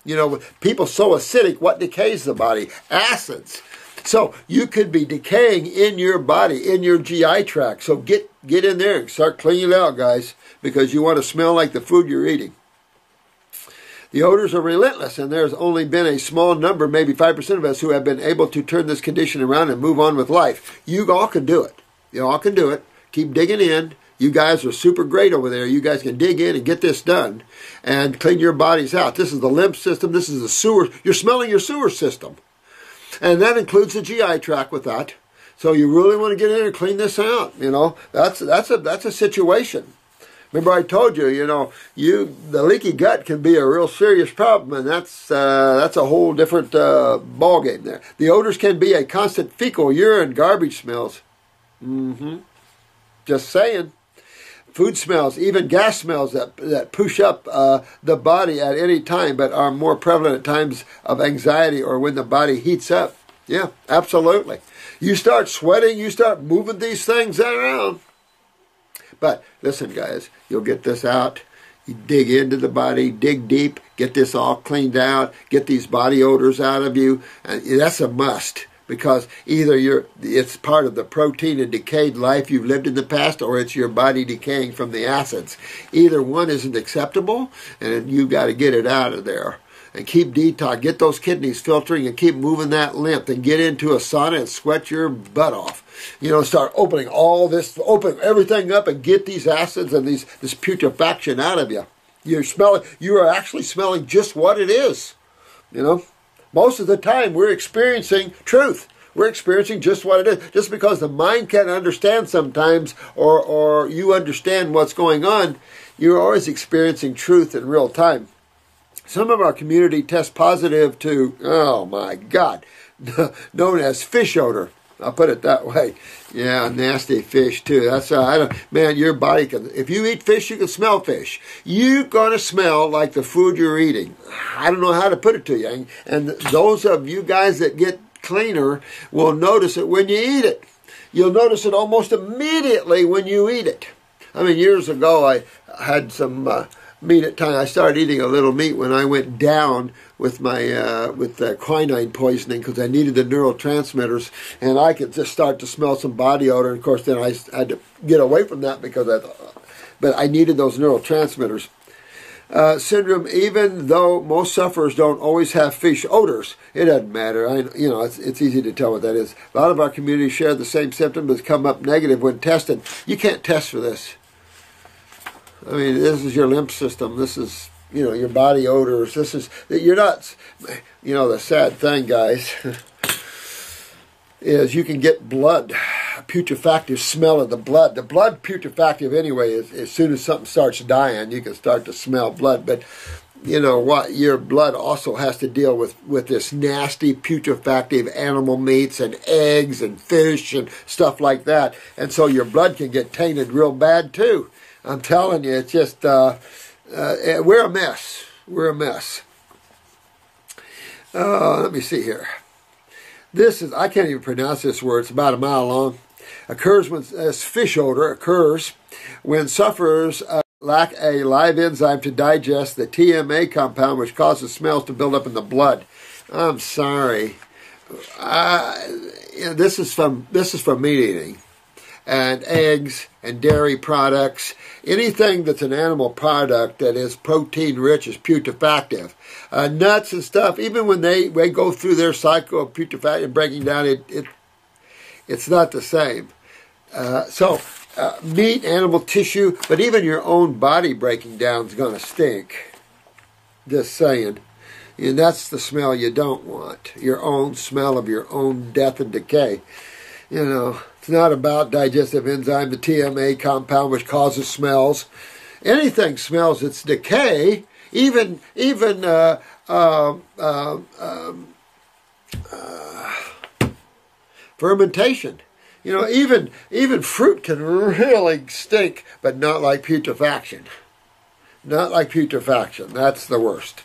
You know, people so acidic, what decays the body? Acids. So you could be decaying in your body, in your GI tract. So get get in there and start cleaning it out, guys, because you want to smell like the food you're eating. The odors are relentless, and there's only been a small number, maybe 5% of us, who have been able to turn this condition around and move on with life. You all can do it. You all can do it. Keep digging in. You guys are super great over there. You guys can dig in and get this done and clean your bodies out. This is the lymph system. This is the sewer. You're smelling your sewer system. And that includes the GI tract with that. So you really want to get in and clean this out. You know, that's, that's, a, that's a situation. Remember, I told you, you know, you the leaky gut can be a real serious problem, and that's uh, that's a whole different uh, ball game there. The odors can be a constant fecal, urine, garbage smells. Mm-hmm. Just saying. Food smells, even gas smells that that push up uh, the body at any time, but are more prevalent at times of anxiety or when the body heats up. Yeah, absolutely. You start sweating, you start moving these things around but listen, guys, you'll get this out. You dig into the body, dig deep, get this all cleaned out, get these body odors out of you. And that's a must because either you're it's part of the protein and decayed life you've lived in the past or it's your body decaying from the acids either one isn't acceptable and you've got to get it out of there and keep detox get those kidneys filtering and keep moving that lymph and get into a sauna and sweat your butt off you know, start opening all this, open everything up and get these acids and these this putrefaction out of you. You're smelling, you are actually smelling just what it is. You know, most of the time we're experiencing truth. We're experiencing just what it is. Just because the mind can't understand sometimes, or or you understand what's going on, you're always experiencing truth in real time. Some of our community test positive to, oh my God, known as fish odor. I'll put it that way. Yeah, nasty fish too. That's uh, I don't, man. Your body can. If you eat fish, you can smell fish. You're gonna smell like the food you're eating. I don't know how to put it to you. And, those of you guys that get cleaner will notice it when you eat it. You'll notice it almost immediately when you eat it. I mean, years ago, I had some. Uh, meat at times. I started eating a little meat when I went down with my uh, with the quinine poisoning because I needed the neurotransmitters, and I could just start to smell some body odor. And of course, then I had to get away from that because I, but I needed those neurotransmitters. Uh, syndrome, even though most sufferers don't always have fish odors, it doesn't matter. I, you know, it's, it's easy to tell what that is. A lot of our community share the same symptoms, but come up negative when tested. You can't test for this. I mean, this is your lymph system. This is, you know, your body odors. This is, you're not, you know, the sad thing, guys, is you can get blood putrefactive smell of the blood. The blood putrefactive anyway. Is, as soon as something starts dying, you can start to smell blood. But you know what? Your blood also has to deal with with this nasty putrefactive animal meats and eggs and fish and stuff like that. And so your blood can get tainted real bad too. I'm telling you, it's just uh, uh, we're a mess. We're a mess. Uh, let me see here. This is, I can't even pronounce this word, it's about a mile long. Occurs when, as fish odor occurs when sufferers uh, lack a live enzyme to digest the TMA compound, which causes smells to build up in the blood. I'm sorry. Know, this is from this is from meat eating and eggs and dairy products. Anything that's an animal product that is protein rich is putrefactive. Uh, nuts and stuff, even when they, they go through their cycle of putrefaction breaking down, it, it it's not the same. Uh, so, uh, meat, animal tissue, but even your own body breaking down is going to stink. Just saying. And that's the smell you don't want. Your own smell of your own death and decay. You know, it's not about digestive enzyme, the TMA compound, which causes smells. Anything smells its decay, even even uh, uh, um, uh, fermentation. You know, even even fruit can really stink, but not like putrefaction. Not like putrefaction. That's the worst.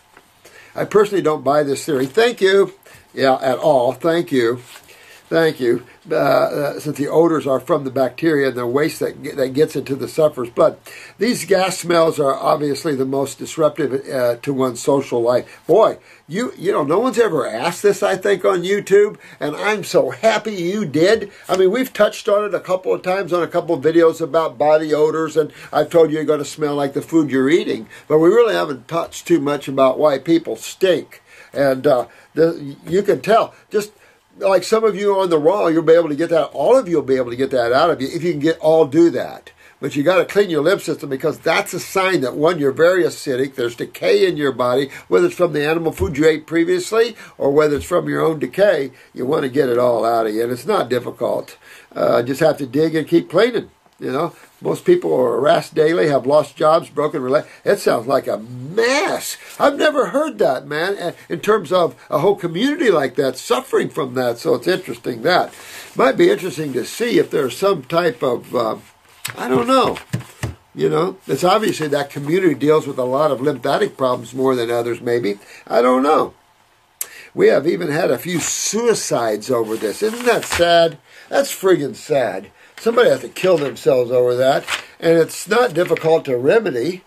I personally don't buy this theory. Thank you. Yeah, at all. Thank you. Thank you. Uh, uh, since the odors are from the bacteria and the waste that, that gets into the sufferer's blood. These gas smells are obviously the most disruptive uh, to one's social life. Boy, you you know, no one's ever asked this, I think, on YouTube, and I'm so happy you did. I mean, we've touched on it a couple of times on a couple of videos about body odors, and I've told you you're going to smell like the food you're eating, but we really haven't touched too much about why people stink. And uh, the, you can tell just like some of you on the raw, you'll be able to get that. All of you will be able to get that out of you if you can get all do that. But you got to clean your lymph system because that's a sign that one, you're very acidic. There's decay in your body, whether it's from the animal food you ate previously or whether it's from your own decay. You want to get it all out of you, and it's not difficult. Uh, just have to dig and keep cleaning. You know, most people are harassed daily, have lost jobs, broken relationships. It sounds like a mess. I've never heard that, man, in terms of a whole community like that suffering from that. So it's interesting that. Might be interesting to see if there's some type of, uh, I don't know. You know, it's obviously that community deals with a lot of lymphatic problems more than others, maybe. I don't know. We have even had a few suicides over this. Isn't that sad? That's friggin' sad. Somebody has to kill themselves over that, and it's not difficult to remedy.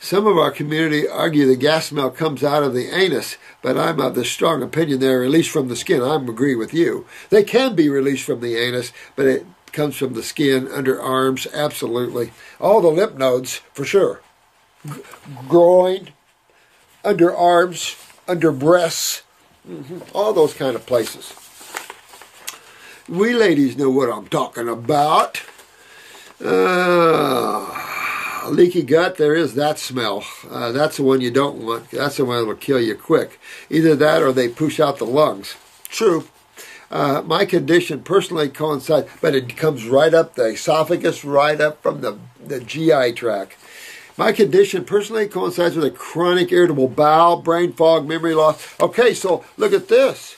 Some of our community argue the gas smell comes out of the anus, but I'm of the strong opinion they're released from the skin. I agree with you. They can be released from the anus, but it comes from the skin, under arms, absolutely. All the lymph nodes, for sure. G- groin, under arms, under breasts, mm-hmm. all those kind of places. We ladies know what I'm talking about. Uh, leaky gut, there is that smell. Uh, that's the one you don't want. That's the one that will kill you quick. Either that or they push out the lungs. True. Uh, my condition personally coincides, but it comes right up the esophagus, right up from the, the GI tract. My condition personally coincides with a chronic irritable bowel, brain fog, memory loss. Okay, so look at this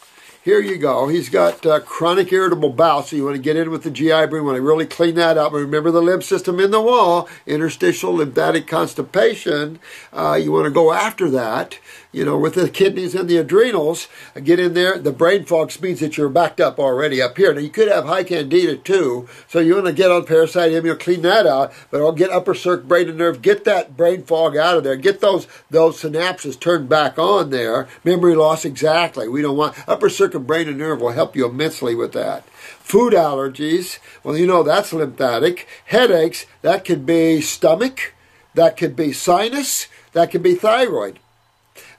here you go. He's got uh, chronic irritable bowel, so you want to get in with the GI brain, want to really clean that up. Remember the lymph system in the wall, interstitial lymphatic constipation. Uh, you want to go after that you know, with the kidneys and the adrenals, get in there. The brain fog means that you're backed up already up here. Now, you could have high candida too, so you want to get on parasite you'll clean that out, but I'll get upper circ, brain and nerve, get that brain fog out of there, get those those synapses turned back on there. Memory loss, exactly. We don't want upper circ and brain and nerve will help you immensely with that. Food allergies, well, you know that's lymphatic. Headaches, that could be stomach, that could be sinus, that could be thyroid.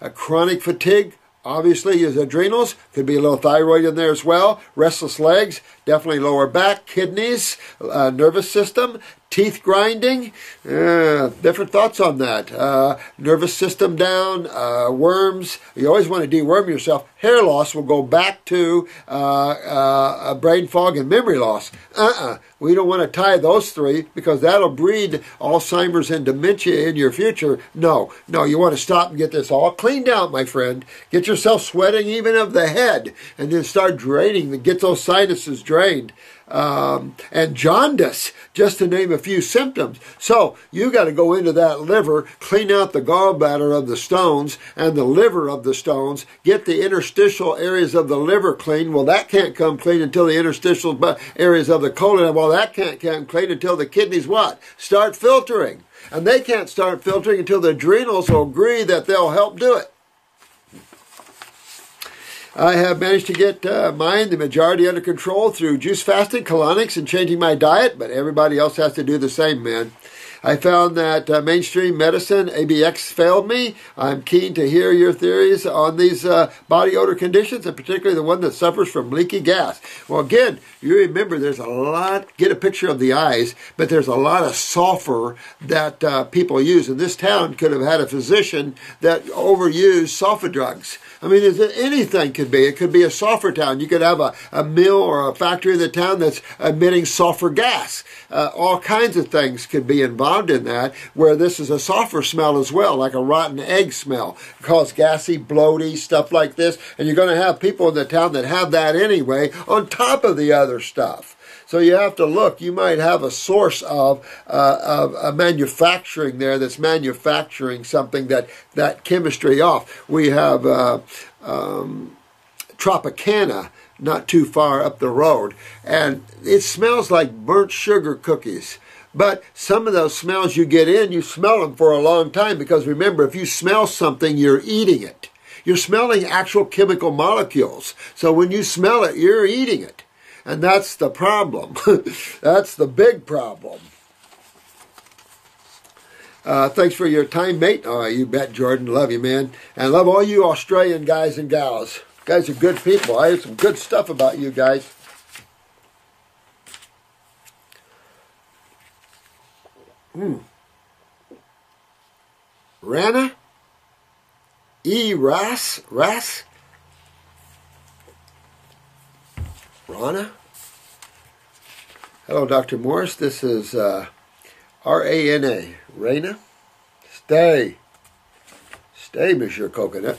A chronic fatigue, obviously, is adrenals. Could be a little thyroid in there as well. Restless legs, definitely lower back, kidneys, uh, nervous system, teeth grinding. Uh, different thoughts on that. Uh, nervous system down, uh, worms. You always want to deworm yourself. Hair loss will go back to uh, uh, brain fog and memory loss. Uh-uh. We don't want to tie those three because that'll breed Alzheimer's and dementia in your future. No, no, you want to stop and get this all cleaned out, my friend. Get yourself sweating even of the head and then start draining get those sinuses drained um, and jaundice, just to name a few symptoms. So you got to go into that liver, clean out the gallbladder of the stones and the liver of the stones, get the interstitial areas of the liver clean. Well, that can't come clean until the interstitial areas of the colon. Well, that can't come clean until the kidneys what? Start filtering. And they can't start filtering until the adrenals will agree that they'll help do it. I have managed to get uh, mine, the majority, under control through juice fasting, colonics, and changing my diet, but everybody else has to do the same, man. I found that uh, mainstream medicine, ABX, failed me. I'm keen to hear your theories on these uh, body odor conditions, and particularly the one that suffers from leaky gas. Well, again, you remember there's a lot, get a picture of the eyes, but there's a lot of sulfur that uh, people use. And this town could have had a physician that overused sulfur drugs. I mean, anything could be. It could be a sulfur town. You could have a, a mill or a factory in the town that's emitting sulfur gas. Uh, all kinds of things could be involved in that, where this is a sulfur smell as well, like a rotten egg smell. It causes gassy, bloaty, stuff like this. And you're going to have people in the town that have that anyway, on top of the other stuff. So you have to look. You might have a source of, uh, of a manufacturing there that's manufacturing something that that chemistry off. We have uh, um, Tropicana not too far up the road, and it smells like burnt sugar cookies. But some of those smells you get in, you smell them for a long time because remember, if you smell something, you're eating it. You're smelling actual chemical molecules. So when you smell it, you're eating it. And that's the problem. that's the big problem. Uh, thanks for your time, mate. Oh, you bet, Jordan. Love you, man. And love all you Australian guys and gals. You guys are good people. I have some good stuff about you guys. Hmm. Rana? E. Ras? Ras? Rana. Hello, Dr. Morse. This is uh, R-A-N-A. Rana. Stay. Stay, Monsieur Coconut.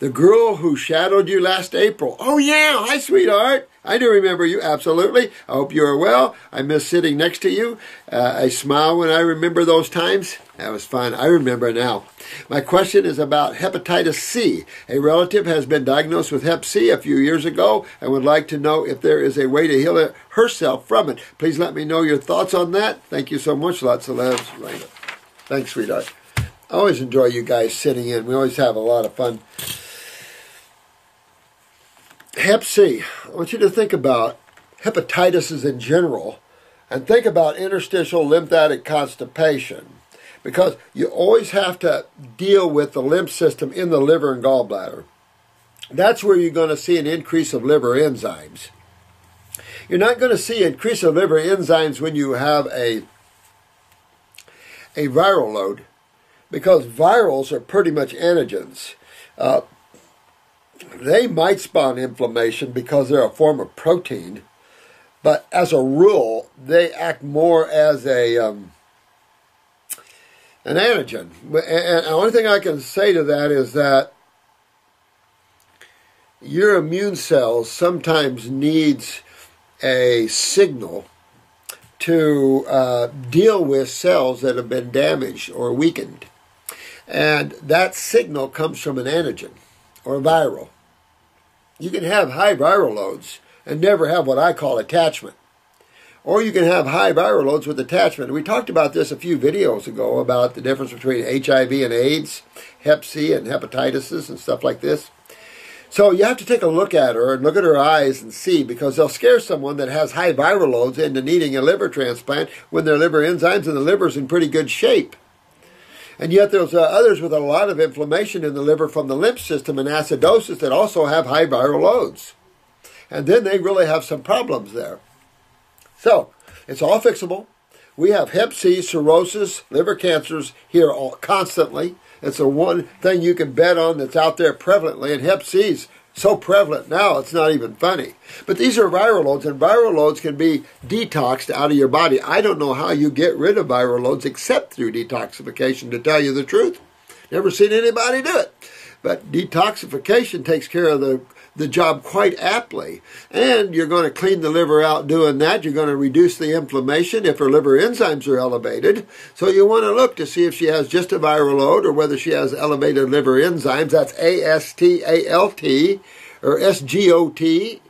The girl who shadowed you last April. Oh, yeah. Hi, sweetheart. I do remember you, absolutely. I hope you are well. I miss sitting next to you. Uh, I smile when I remember those times. That was fun. I remember now. My question is about hepatitis C. A relative has been diagnosed with hep C a few years ago and would like to know if there is a way to heal it herself from it. Please let me know your thoughts on that. Thank you so much. Lots of Raina. Thanks, sweetheart. I always enjoy you guys sitting in. We always have a lot of fun. Hep C. I want you to think about hepatitis in general and think about interstitial lymphatic constipation because you always have to deal with the lymph system in the liver and gallbladder. That's where you're going to see an increase of liver enzymes. You're not going to see increase of liver enzymes when you have a a viral load because virals are pretty much antigens. Uh, they might spawn inflammation because they're a form of protein, but as a rule, they act more as a um, an antigen. And the only thing I can say to that is that your immune cells sometimes needs a signal to uh, deal with cells that have been damaged or weakened. And that signal comes from an antigen or viral. You can have high viral loads and never have what I call attachment. Or you can have high viral loads with attachment. We talked about this a few videos ago about the difference between HIV and AIDS, Hep C and hepatitis and stuff like this. So you have to take a look at her and look at her eyes and see because they'll scare someone that has high viral loads into needing a liver transplant when their liver enzymes and the liver is in pretty good shape. And yet there's uh, others with a lot of inflammation in the liver from the lymph system and acidosis that also have high viral loads. and then they really have some problems there. So it's all fixable. We have Hep C, cirrhosis, liver cancers here all, constantly. It's the one thing you can bet on that's out there prevalently, and Hep C's so prevalent now it's not even funny. But these are viral loads, and viral loads can be detoxed out of your body. I don't know how you get rid of viral loads except through detoxification, to tell you the truth. Never seen anybody do it. But detoxification takes care of the the job quite aptly. And you're going to clean the liver out doing that. You're going to reduce the inflammation if her liver enzymes are elevated. So you want to look to see if she has just a viral load or whether she has elevated liver enzymes. That's AST ALT or SGOT,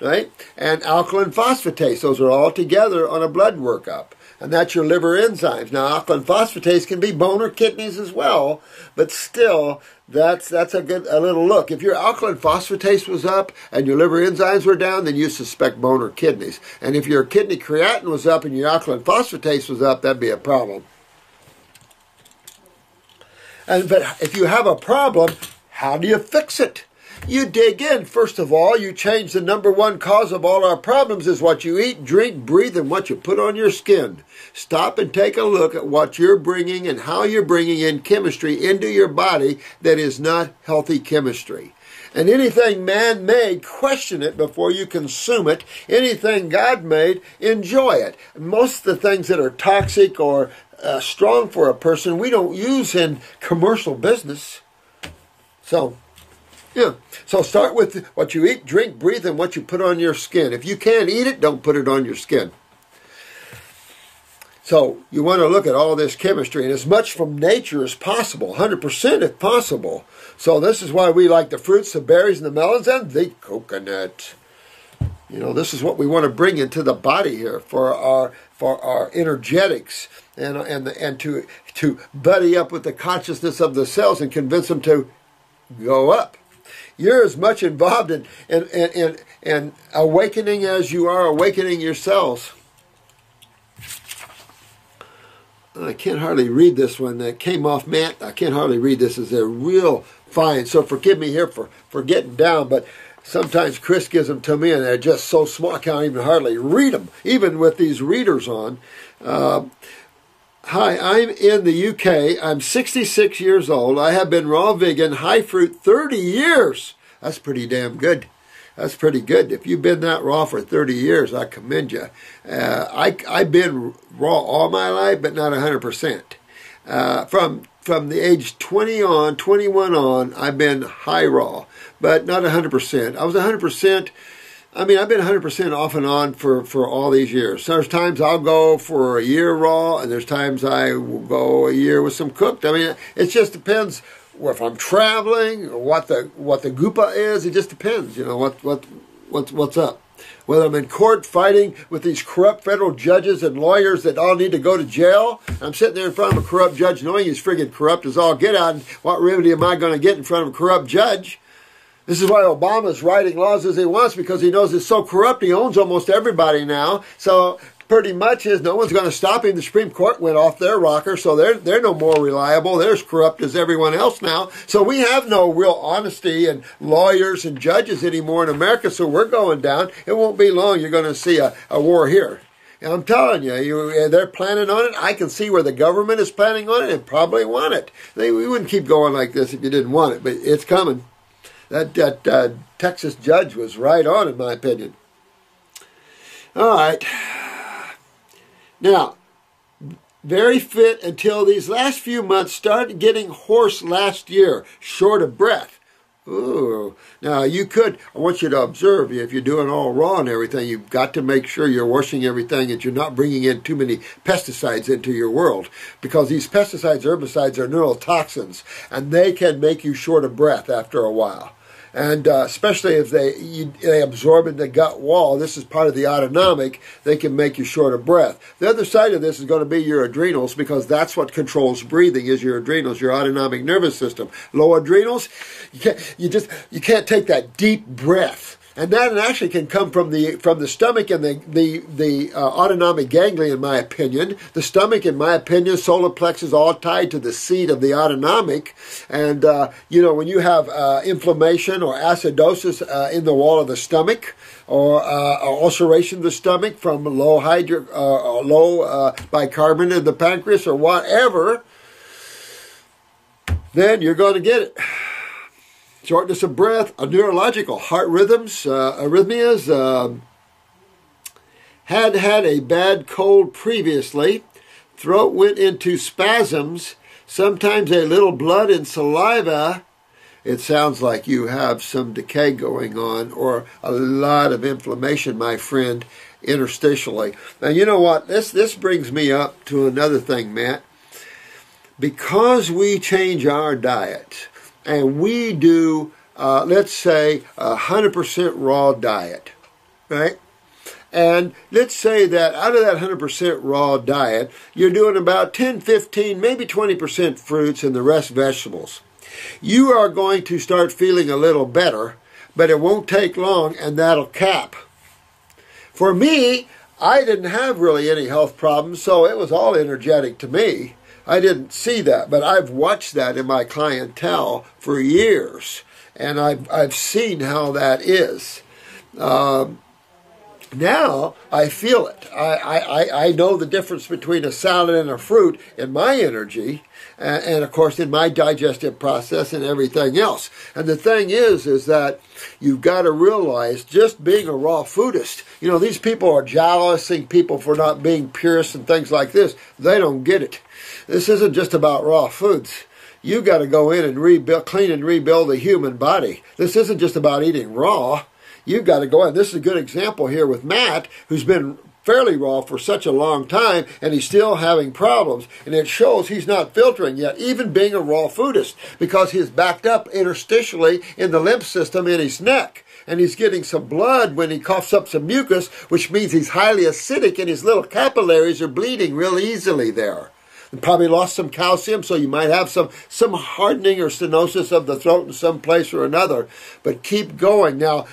right? And alkaline phosphatase. Those are all together on a blood workup and that's your liver enzymes. Now, alkaline phosphatase can be bone or kidneys as well, but still, that's that's a good a little look. If your alkaline phosphatase was up and your liver enzymes were down, then you suspect bone or kidneys. And if your kidney creatinine was up and your alkaline phosphatase was up, that'd be a problem. And but if you have a problem, how do you fix it? You dig in. First of all, you change the number one cause of all our problems is what you eat, drink, breathe, and what you put on your skin. Stop and take a look at what you're bringing and how you're bringing in chemistry into your body that is not healthy chemistry. And anything man made, question it before you consume it. Anything God made, enjoy it. Most of the things that are toxic or uh, strong for a person, we don't use in commercial business. So, yeah. So start with what you eat, drink, breathe, and what you put on your skin. If you can't eat it, don't put it on your skin. So you want to look at all this chemistry and as much from nature as possible, 100% if possible. So this is why we like the fruits, the berries, and the melons, and the coconut. You know, this is what we want to bring into the body here for our for our energetics and and and to to buddy up with the consciousness of the cells and convince them to go up. You're as much involved in in, in, in, in awakening as you are awakening yourselves. I can't hardly read this one. That came off Matt. I can't hardly read this. It's a real fine. So forgive me here for, for getting down, but sometimes Chris gives them to me and they're just so small I can't even hardly read them, even with these readers on. Uh, hi, I'm in the UK. I'm 66 years old. I have been raw vegan, high fruit 30 years. That's pretty damn good that's pretty good. If you've been that raw for 30 years, I commend you. Uh, I, I've been raw all my life, but not 100%. Uh, from from the age 20 on, 21 on, I've been high raw, but not 100%. I was 100%. I mean, I've been 100% off and on for, for all these years. There's times I'll go for a year raw, and there's times I will go a year with some cooked. I mean, it just depends if I'm traveling, or what the what the goopa is. It just depends, you know, what what what's what's up. Whether I'm in court fighting with these corrupt federal judges and lawyers that all need to go to jail, I'm sitting there in front of a corrupt judge knowing he's friggin' corrupt as all get out. And what remedy am I going to get in front of a corrupt judge? This is why Obama's writing laws as he wants because he knows it's so corrupt. He owns almost everybody now. So pretty much is no one's going to stop him. The Supreme Court went off their rocker, so they're they're no more reliable. They're as corrupt as everyone else now. So we have no real honesty and lawyers and judges anymore in America. So we're going down. It won't be long. You're going to see a, a war here. And I'm telling you, you, eh, they're planning on it. I can see where the government is planning on it and probably want it. They, we wouldn't keep going like this if you didn't want it, but it's coming. That, that uh, Texas judge was right on, in my opinion. All right. Now, very fit until these last few months started getting hoarse last year, short of breath. Ooh. Now you could, I want you to observe if you're doing all raw and everything, you've got to make sure you're washing everything and you're not bringing in too many pesticides into your world because these pesticides, herbicides are neurotoxins and they can make you short of breath after a while and uh, especially if they you, they absorb in the gut wall. This is part of the autonomic. They can make you short of breath. The other side of this is going to be your adrenals because that's what controls breathing. Is your adrenals, your autonomic nervous system. Low adrenals, you can't you just you can't take that deep breath and that actually can come from the from the stomach and the the the uh, autonomic ganglia, in my opinion. The stomach, in my opinion, solar plexus all tied to the seat of the autonomic, and uh, you know when you have uh, inflammation or acidosis uh, in the wall of the stomach, or uh, ulceration of the stomach from low hydro, uh, low bicarbonate in the pancreas, or whatever, then you're going to get it shortness of breath, a neurological heart rhythms, uh, arrhythmias, uh, had had a bad cold previously, throat went into spasms, sometimes a little blood and saliva. It sounds like you have some decay going on or a lot of inflammation, my friend, interstitially. Now, you know what? This, this brings me up to another thing, Matt. Because we change our diet, and we do, uh, let's say, a 100% raw diet, right? And let's say that out of that 100% raw diet, you're doing about 10, 15, maybe 20% fruits and the rest vegetables. You are going to start feeling a little better, but it won't take long and that'll cap. For me, I didn't have really any health problems, so it was all energetic to me. I didn't see that, but I've watched that in my clientele for years, and I've I've seen how that is. Um, now I feel it. I, I, I know the difference between a salad and a fruit in my energy, and, and, of course in my digestive process and everything else. And the thing is, is that you've got to realize just being a raw foodist, you know, these people are jealousing people for not being purists and things like this. They don't get it. This isn't just about raw foods. You got to go in and rebuild, clean and rebuild the human body. This isn't just about eating raw. You've got to go in. This is a good example here with Matt, who's been fairly raw for such a long time and he's still having problems. And it shows he's not filtering yet, even being a raw foodist, because he's backed up interstitially in the lymph system in his neck. And he's getting some blood when he coughs up some mucus, which means he's highly acidic and his little capillaries are bleeding real easily there probably lost some calcium, so you might have some some hardening or stenosis of the throat in some place or another. But keep going. Now,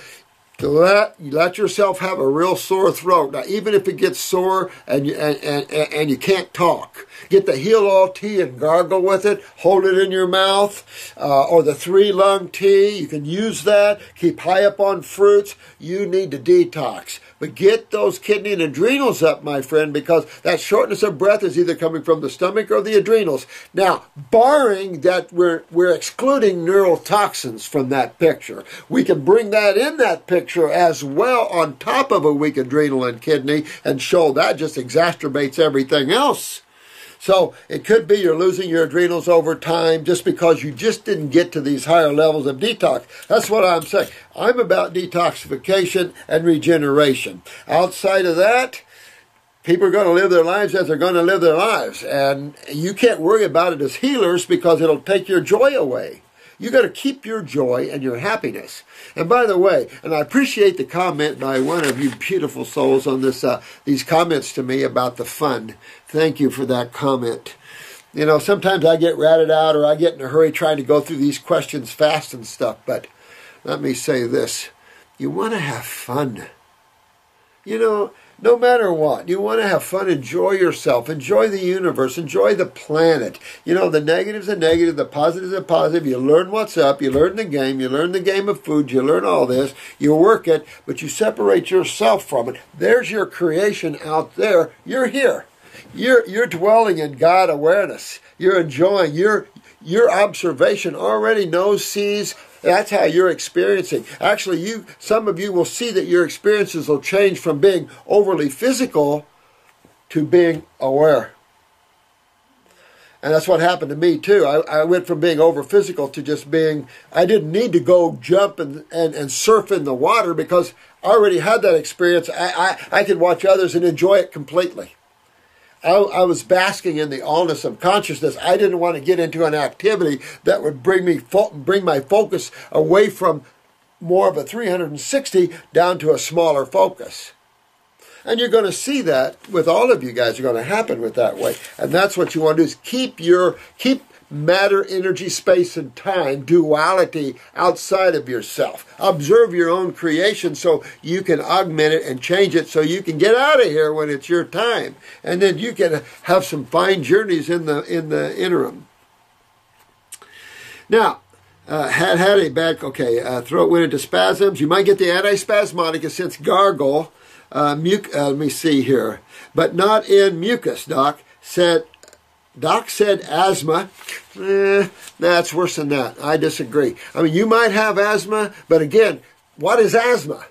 let let yourself have a real sore throat. Now, even if it gets sore and you, and, and, and you can't talk, get the heal all tea and gargle with it. Hold it in your mouth, uh, or the three lung tea. You can use that. Keep high up on fruits. You need to detox. But get those kidney and adrenals up, my friend, because that shortness of breath is either coming from the stomach or the adrenals. Now, barring that we're, we're excluding neurotoxins from that picture, we can bring that in that picture as well on top of a weak adrenal and kidney and show that just exacerbates everything else. So it could be you're losing your adrenals over time just because you just didn't get to these higher levels of detox. That's what I'm saying. I'm about detoxification and regeneration. Outside of that, people are going to live their lives as they're going to live their lives. And you can't worry about it as healers because it'll take your joy away. You got to keep your joy and your happiness. And by the way, and I appreciate the comment by one of you beautiful souls on this, uh, these comments to me about the fun. Thank you for that comment. You know, sometimes I get ratted out or I get in a hurry trying to go through these questions fast and stuff, but let me say this. You want to have fun. You know, no matter what. You want to have fun, enjoy yourself, enjoy the universe, enjoy the planet. You know, the negatives are negative, the positives are positive. You learn what's up, you learn the game, you learn the game of food, you learn all this, you work it, but you separate yourself from it. There's your creation out there. You're here. You're you're dwelling in God awareness. You're enjoying your your observation already knows, sees, that's how you're experiencing. Actually, you some of you will see that your experiences will change from being overly physical to being aware. And that's what happened to me too. I, I went from being over physical to just being, I didn't need to go jump and, and, and surf in the water because I already had that experience. I, I, I could watch others and enjoy it completely. I, I, was basking in the allness of consciousness. I didn't want to get into an activity that would bring me bring my focus away from more of a 360 down to a smaller focus. And you're going to see that with all of you guys are going to happen with that way. And that's what you want to do is keep your keep matter, energy, space, and time duality outside of yourself. Observe your own creation so you can augment it and change it so you can get out of here when it's your time. And then you can have some fine journeys in the in the interim. Now, uh, had had a bad okay uh, throat went into spasms. You might get the antispasmodic since gargle. Uh, muc- uh, let me see here, but not in mucus. Doc said. Doc said asthma. Eh, that's worse than that. I disagree. I mean, you might have asthma, but again, what is asthma?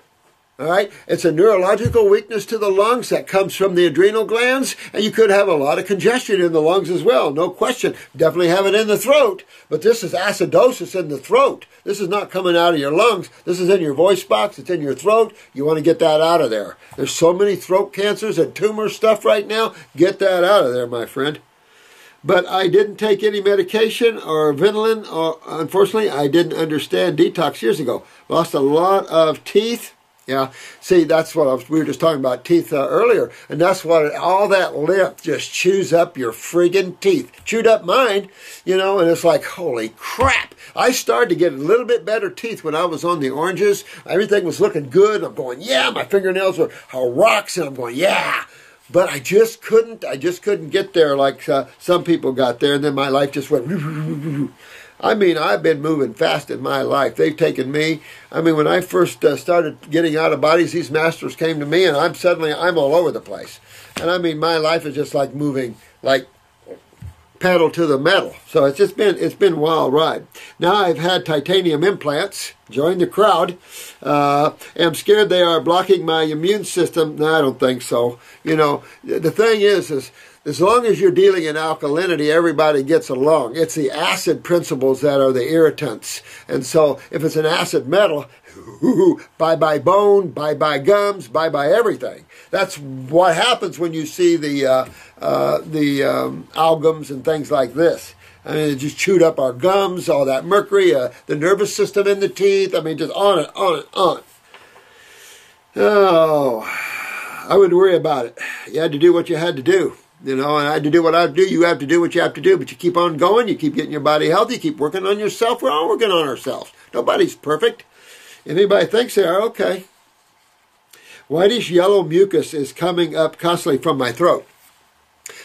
All right, it's a neurological weakness to the lungs that comes from the adrenal glands, and you could have a lot of congestion in the lungs as well. No question. Definitely have it in the throat, but this is acidosis in the throat. This is not coming out of your lungs. This is in your voice box. It's in your throat. You want to get that out of there. There's so many throat cancers and tumor stuff right now. Get that out of there, my friend but I didn't take any medication or Ventolin. Or unfortunately, I didn't understand detox years ago. Lost a lot of teeth. Yeah, see, that's what was, we were just talking about teeth uh, earlier, and that's what all that lip just chews up your friggin' teeth. Chewed up mine, you know, and it's like, holy crap! I started to get a little bit better teeth when I was on the oranges. Everything was looking good. I'm going, yeah, my fingernails were, rocks, and I'm going, yeah but I just couldn't. I just couldn't get there like uh, some people got there, and then my life just went. I mean, I've been moving fast in my life. They've taken me. I mean, when I first uh, started getting out of bodies, these masters came to me, and I'm suddenly I'm all over the place. And I mean, my life is just like moving, like pedal to the metal. So it's just been it's been a wild ride. Now I've had titanium implants. Join the crowd. Uh, am scared they are blocking my immune system. No, I don't think so. You know, the thing is, is as long as you're dealing in alkalinity, everybody gets along. It's the acid principles that are the irritants. And so if it's an acid metal, bye bye bone, bye bye gums, bye bye everything. That's what happens when you see the uh, uh, the um, algums and things like this. I mean, it just chewed up our gums, all that mercury, uh, the nervous system in the teeth. I mean, just on and on and on. Oh, I wouldn't worry about it. You had to do what you had to do. You know, and I had to do what I do. You have to do what you have to do, but you keep on going. You keep getting your body healthy. You keep working on yourself. We're all working on ourselves. Nobody's perfect. If anybody thinks they are, oh, okay. Whitish yellow mucus is coming up constantly from my throat.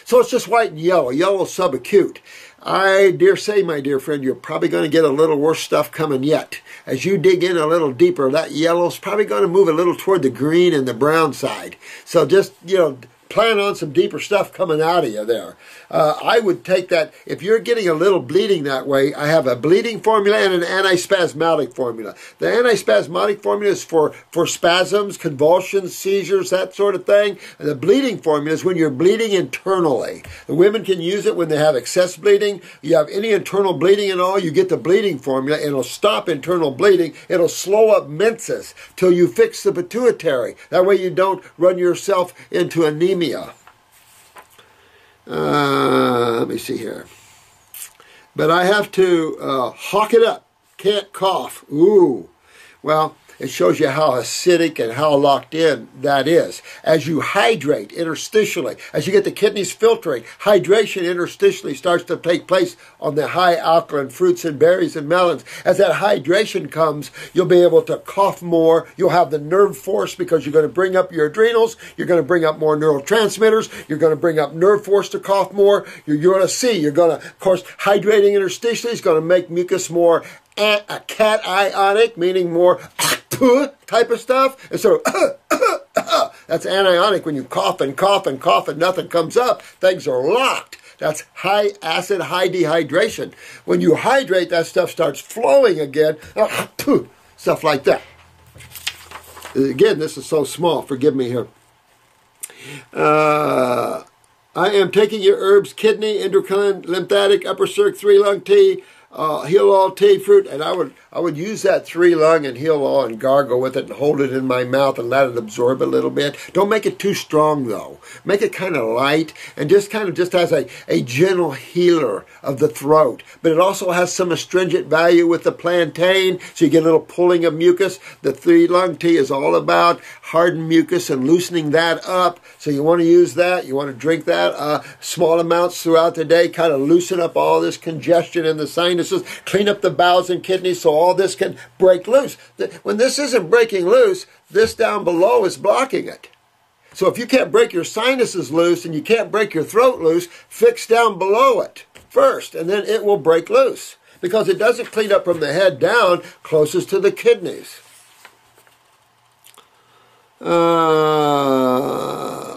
So it's just white and yellow, yellow subacute. I dare say, my dear friend, you're probably going to get a little worse stuff coming yet. As you dig in a little deeper, that yellow's probably going to move a little toward the green and the brown side. So just, you know, plan on some deeper stuff coming out of you there. Uh, I would take that, if you're getting a little bleeding that way, I have a bleeding formula and an antispasmodic formula. The antispasmodic formula is for, for spasms, convulsions, seizures, that sort of thing. And the bleeding formula is when you're bleeding internally. The women can use it when they have excess bleeding. You have any internal bleeding at all, you get the bleeding formula. It'll stop internal bleeding. It'll slow up menses till you fix the pituitary. That way you don't run yourself into anemia. Uh, let me see here. But I have to uh, hawk it up. Can't cough. Ooh. Well, it shows you how acidic and how locked in that is. As you hydrate interstitially, as you get the kidneys filtering, hydration interstitially starts to take place on the high alkaline fruits and berries and melons. As that hydration comes, you'll be able to cough more. You'll have the nerve force because you're going to bring up your adrenals. You're going to bring up more neurotransmitters. You're going to bring up nerve force to cough more. You're, you're going to see. You're going to, of course, hydrating interstitially is going to make mucus more a cationic, meaning more type of stuff. And so that's anionic when you cough and cough and cough and nothing comes up. Things are locked. That's high acid, high dehydration. When you hydrate, that stuff starts flowing again. Stuff like that. Again, this is so small. Forgive me here. Uh, I am taking your herbs, kidney, endocrine, lymphatic, upper circ, three lung tea, uh, heal all tea fruit, and I would I would use that three lung and heal all and gargle with it and hold it in my mouth and let it absorb a little bit. Don't make it too strong though. Make it kind of light and just kind of just as a, a gentle healer of the throat. But it also has some astringent value with the plantain, so you get a little pulling of mucus. The three lung tea is all about hardened mucus and loosening that up. So you want to use that. You want to drink that uh, small amounts throughout the day, kind of loosen up all this congestion in the sinuses, clean up the bowels and kidneys so all this can break loose. When this isn't breaking loose, this down below is blocking it. So if you can't break your sinuses loose and you can't break your throat loose, fix down below it first, and then it will break loose because it doesn't clean up from the head down closest to the kidneys. Uh,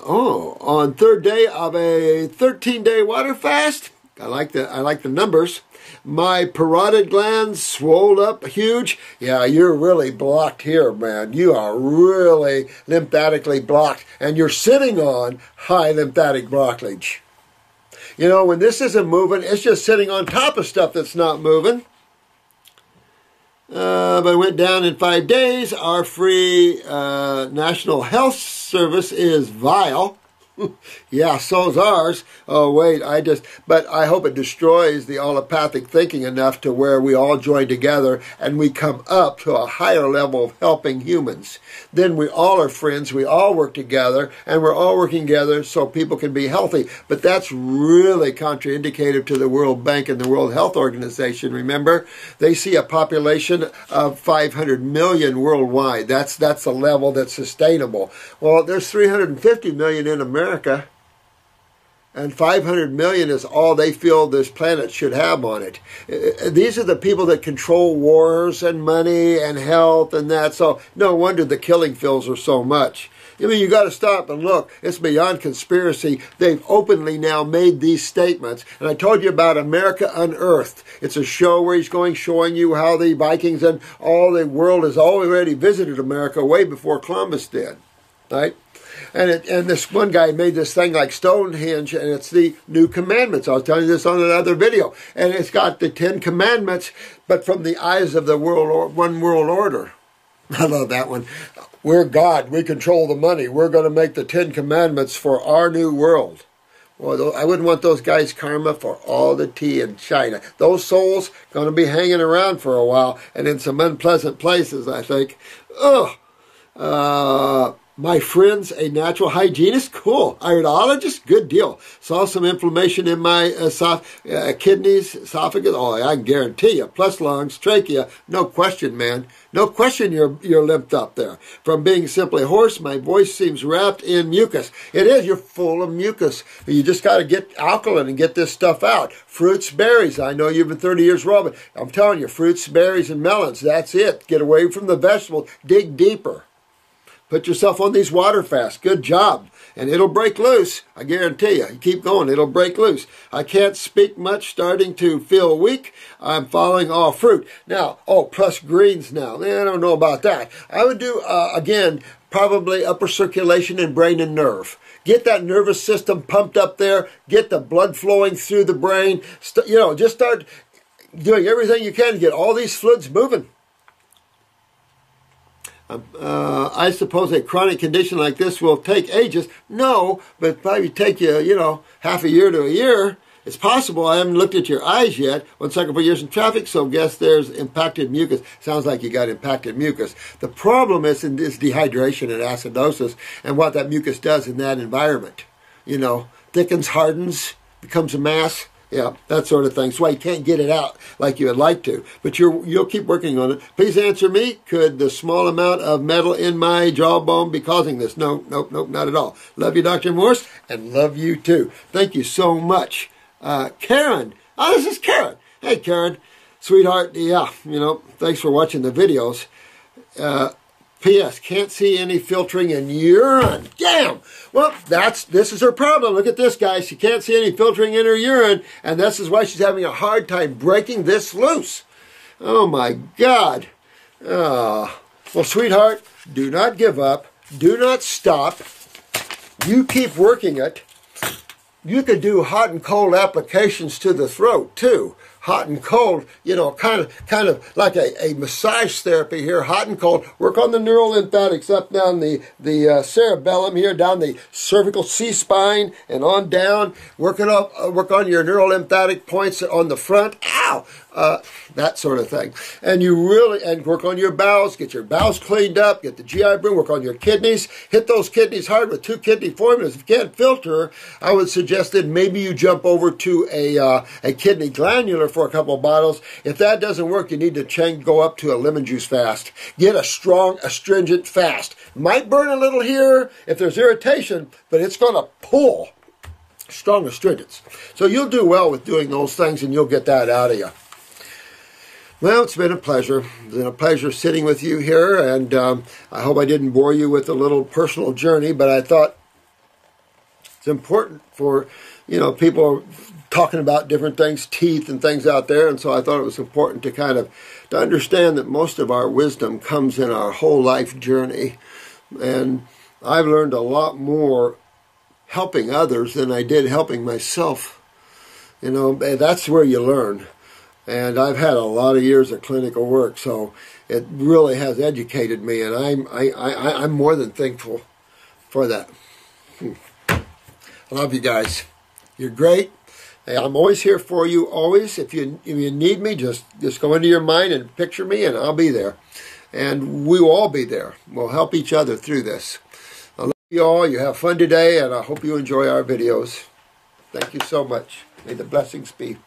oh, on third day of a 13 day water fast, I like the I like the numbers. My parotid glands swelled up huge. Yeah, you're really blocked here, man. You are really lymphatically blocked, and you're sitting on high lymphatic blockage. You know, when this isn't moving, it's just sitting on top of stuff that's not moving. Uh, but it went down in five days. Our free uh, National Health Service is vile. yeah, so's ours. Oh, wait, I just, but I hope it destroys the allopathic thinking enough to where we all join together and we come up to a higher level of helping humans. Then we all are friends, we all work together, and we're all working together so people can be healthy. But that's really contraindicated to the World Bank and the World Health Organization. Remember, they see a population of 500 million worldwide. That's, that's a level that's sustainable. Well, there's 350 million in America America, and 500 million is all they feel this planet should have on it. Uh, these are the people that control wars and money and health and that. So no wonder the killing fields are so much. I mean, you got to stop and look. It's beyond conspiracy. They've openly now made these statements. And I told you about America Unearthed. It's a show where he's going showing you how the Vikings and all the world has already visited America way before Columbus did. Right? And it, and this one guy made this thing like Stonehenge, and it's the New Commandments. I was telling you this on another video, and it's got the Ten Commandments, but from the eyes of the world, or, one world order. I love that one. We're God. We control the money. We're going to make the Ten Commandments for our new world. Well, I wouldn't want those guys' karma for all the tea in China. Those souls going to be hanging around for a while and in some unpleasant places, I think. Ugh. Uh, my friend's a natural hygienist. Cool. Iridologist. Good deal. Saw some inflammation in my uh, uh, kidneys, esophagus. Oh, I guarantee you. Plus lungs, trachea. No question, man. No question you're, you're limped up there. From being simply hoarse, my voice seems wrapped in mucus. It is. You're full of mucus. You just got to get alkaline and get this stuff out. Fruits, berries. I know you've been 30 years raw, but I'm telling you, fruits, berries, and melons. That's it. Get away from the vegetables. Dig deeper. Put yourself on these water fasts. Good job. And it'll break loose. I guarantee you. Keep going, it'll break loose. I can't speak much, starting to feel weak. I'm following all fruit. Now, oh, plus greens now. I don't know about that. I would do, uh, again, probably upper circulation and brain and nerve. Get that nervous system pumped up there. Get the blood flowing through the brain. You know, just start doing everything you can to get all these fluids moving. Uh, I suppose a chronic condition like this will take ages. No, but probably take you, you know, half a year to a year. It's possible. I haven't looked at your eyes yet. One second for years in traffic, so guess there's impacted mucus. Sounds like you got impacted mucus. The problem is in this dehydration and acidosis and what that mucus does in that environment. You know, thickens, hardens, becomes a mass. Yeah, that sort of thing. Why you can't get it out like you would like to. But you're, you'll keep working on it. Please answer me. Could the small amount of metal in my jawbone be causing this? No, nope, nope, not at all. Love you, Dr. Morse, and love you too. Thank you so much. Uh, Karen. Oh, this is Karen. Hey, Karen. Sweetheart, yeah, you know, thanks for watching the videos. Uh, P.S. Can't see any filtering in urine. Damn. Well, that's this is her problem. Look at this, guys. She can't see any filtering in her urine, and this is why she's having a hard time breaking this loose. Oh my God. Oh. Well, sweetheart, do not give up. Do not stop. You keep working it. You could do hot and cold applications to the throat too. Hot and cold, you know, kind of kind of like a, a massage therapy here, hot and cold. Work on the neural lymphatics up down the the uh, cerebellum here, down the cervical C spine and on down. Work it up. Uh, work on your neural lymphatic points on the front. Ow. Uh, that sort of thing. And you really and work on your bowels, get your bowels cleaned up, get the GI broom, work on your kidneys, hit those kidneys hard with two kidney formulas. If you can't filter, I would suggest that maybe you jump over to a uh, a kidney glandular for a couple of bottles. If that doesn't work, you need to change, go up to a lemon juice fast. Get a strong, astringent fast. Might burn a little here if there's irritation, but it's going to pull strong astringents. So you'll do well with doing those things, and you'll get that out of you. Well, it's been a pleasure. It's been a pleasure sitting with you here, and um, I hope I didn't bore you with a little personal journey, but I thought it's important for, you know, people talking about different things, teeth and things out there, and so I thought it was important to kind of to understand that most of our wisdom comes in our whole life journey, and I've learned a lot more helping others than I did helping myself. You know, that's where you learn and I've had a lot of years of clinical work, so it really has educated me, and I'm I, I I'm more than thankful for that. Hmm. I love you guys. You're great. I'm always here for you. Always, if you if you need me, just just go into your mind and picture me, and I'll be there. And we will all be there. We'll help each other through this. I love you all. You have fun today, and I hope you enjoy our videos. Thank you so much. May the blessings be.